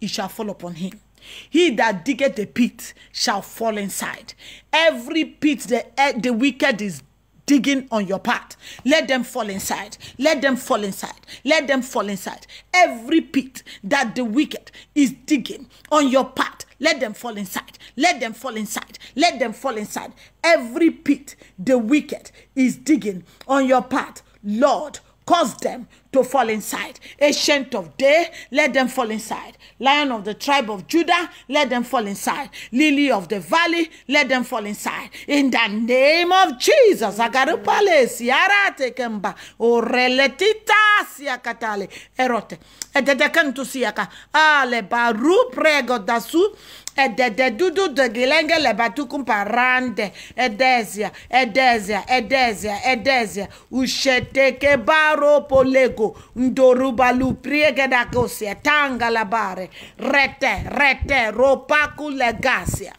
it shall fall upon him. He that diggeth a pit shall fall inside. Every pit the, eh, the wicked is digging on your path, Let them fall inside. Let them fall inside. Let them fall inside. Every pit that the wicked is digging on your part, let them fall inside. Let them fall inside. Let them fall inside. Every pit the wicked is digging on your path, Lord, cause them to fall inside. Ancient of day, let them fall inside. Lion of the tribe of Judah, let them fall inside. Lily of the valley, let them fall inside. In the name of Jesus. Agarupale, siarate kemba, oreletita siakatale, erote. Ededekantu siaka. Ale baru prego dasu. Edede dudu de gilenge le batukum parande. Edezia, edezia, edezia, edezia. Usheteke baro polego. Ndorubalu priegedakosia. Tanga labare. Rete, rete, ropaku legasia.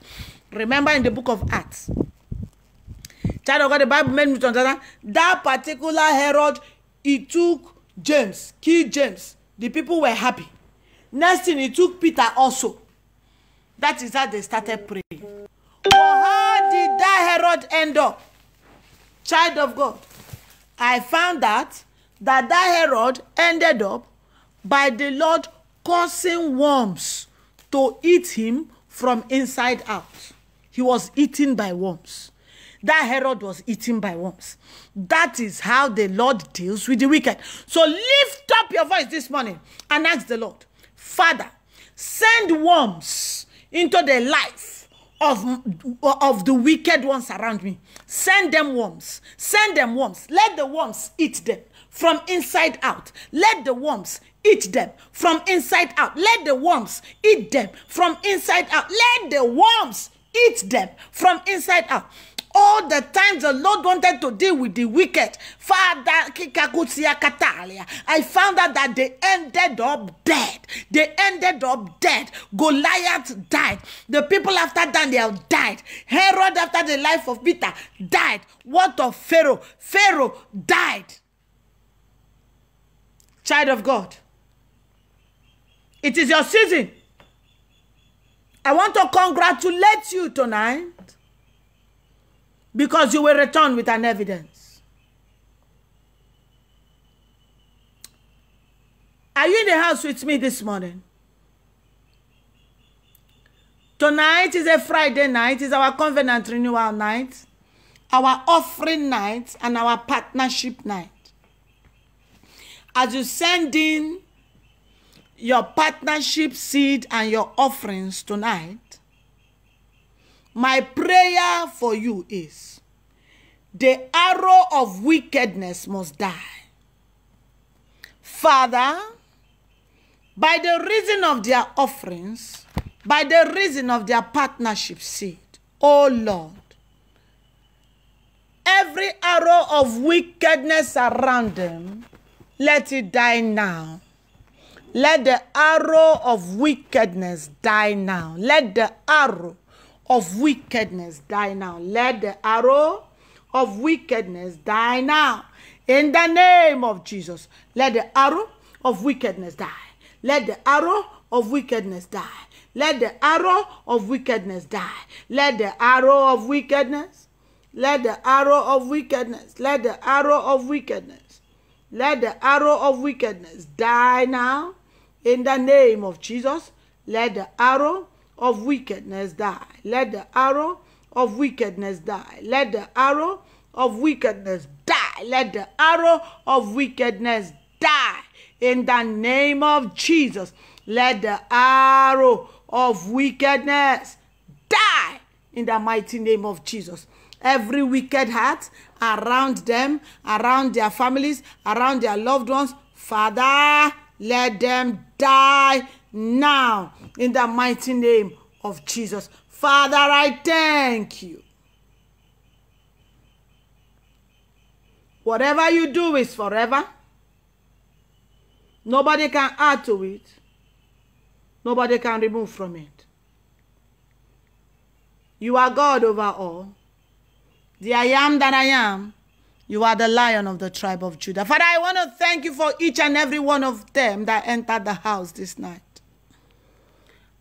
Remember in the book of Acts. Child of God, the Bible made me to understand that particular Herod, he took James, killed James. The people were happy. Next thing, he took Peter also. That is how they started praying. But how did that Herod end up? Child of God. I found out that that Herod ended up by the Lord causing worms to eat him from inside out. He was eaten by worms. That Herod was eaten by worms. That is how the Lord deals with the wicked. So lift up your voice this morning and ask the Lord, Father, send worms into the life of, of the wicked ones around me. Send them worms. Send them worms. Let the worms eat them from inside out. Let the worms eat them from inside out. Let the worms eat them from inside out. Let the worms eat them from inside out. All the times the Lord wanted to deal with the wicked, Father, I found out that they ended up dead. They ended up dead. Goliath died. The people after Daniel died. Herod, after the life of Peter, died. What of Pharaoh? Pharaoh died. Child of God, it is your season. I want to congratulate you tonight because you will return with an evidence. Are you in the house with me this morning? Tonight is a Friday night, is our covenant renewal night, our offering night, and our partnership night. As you send in your partnership seed and your offerings tonight, my prayer for you is the arrow of wickedness must die. Father, by the reason of their offerings, by the reason of their partnership seed, O Lord, every arrow of wickedness around them, let it die now. Let the arrow of wickedness die now. Let the arrow of wickedness die now. Let the arrow of wickedness die now. In the name of Jesus, let the arrow of wickedness die. Let the arrow of wickedness die. Let the arrow of wickedness die. Let the arrow of wickedness. Let the arrow of wickedness. Let the arrow of wickedness. Let the arrow of wickedness die now. In the name of Jesus, let the arrow of wickedness die. Let the arrow of wickedness die. Let the arrow of wickedness die. Let the arrow of wickedness die. In the name of Jesus, let the arrow of wickedness die. In the mighty name of Jesus. Every wicked heart around them, around their families, around their loved ones, Father, let them die now. In the mighty name of Jesus. Father, I thank you. Whatever you do is forever. Nobody can add to it. Nobody can remove from it. You are God over all. The I am that I am. You are the lion of the tribe of Judah. Father, I want to thank you for each and every one of them that entered the house this night.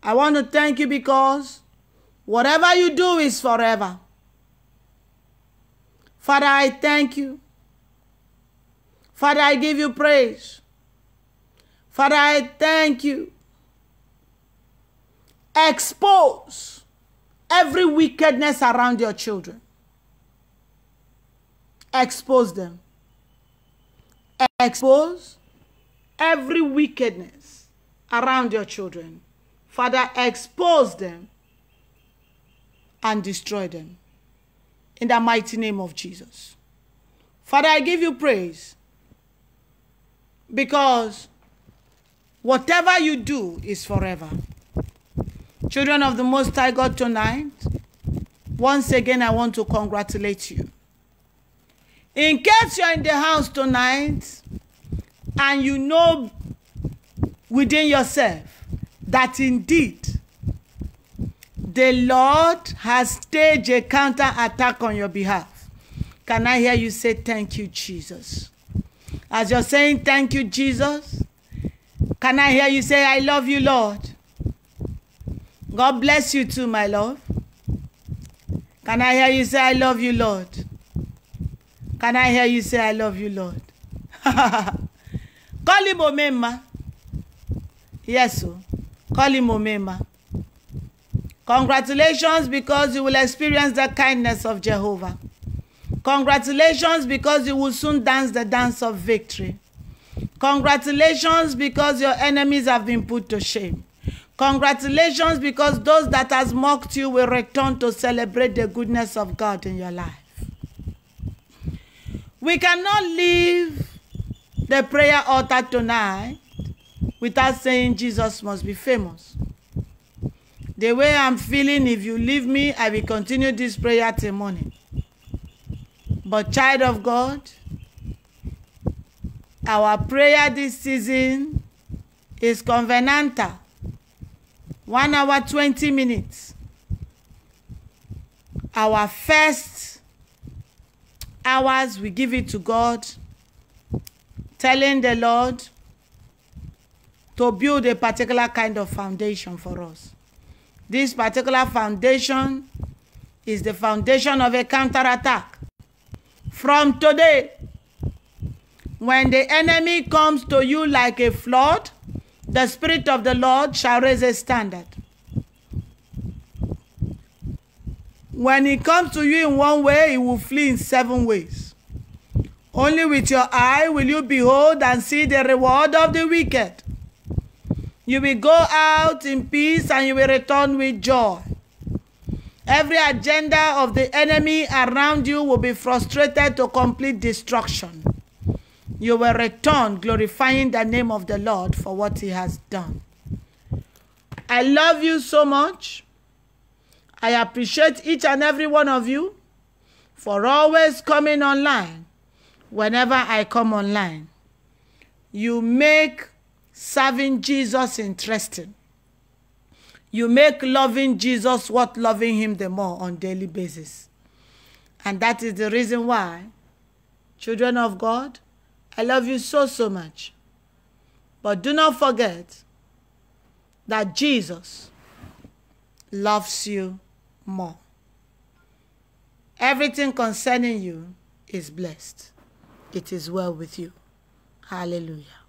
I want to thank you because whatever you do is forever. Father, I thank you. Father, I give you praise. Father, I thank you. Expose every wickedness around your children. Expose them. Expose every wickedness around your children. Father, expose them and destroy them. In the mighty name of Jesus. Father, I give you praise because whatever you do is forever. Children of the Most High God tonight, once again, I want to congratulate you. In case you're in the house tonight and you know within yourself that indeed the Lord has staged a counter attack on your behalf, can I hear you say, Thank you, Jesus? As you're saying, Thank you, Jesus, can I hear you say, I love you, Lord? God bless you too, my love. Can I hear you say, I love you, Lord? Can I hear you say, I love you, Lord? Call him Omema. Yes, sir. Call him. Congratulations because you will experience the kindness of Jehovah. Congratulations because you will soon dance the dance of victory. Congratulations because your enemies have been put to shame. Congratulations because those that has mocked you will return to celebrate the goodness of God in your life. We cannot leave the prayer altar tonight without saying Jesus must be famous. The way I'm feeling, if you leave me, I will continue this prayer till morning. But child of God, our prayer this season is covenantal. One hour, 20 minutes. Our first hours, we give it to God, telling the Lord to build a particular kind of foundation for us. This particular foundation is the foundation of a counterattack. From today, when the enemy comes to you like a flood, the Spirit of the Lord shall raise a standard. When he comes to you in one way, he will flee in seven ways. Only with your eye will you behold and see the reward of the wicked. You will go out in peace and you will return with joy. Every agenda of the enemy around you will be frustrated to complete destruction. You will return glorifying the name of the Lord for what he has done. I love you so much. I appreciate each and every one of you for always coming online whenever I come online. You make serving Jesus interesting. You make loving Jesus worth loving him the more on daily basis. And that is the reason why, children of God, I love you so, so much. But do not forget that Jesus loves you more. Everything concerning you is blessed. It is well with you. Hallelujah.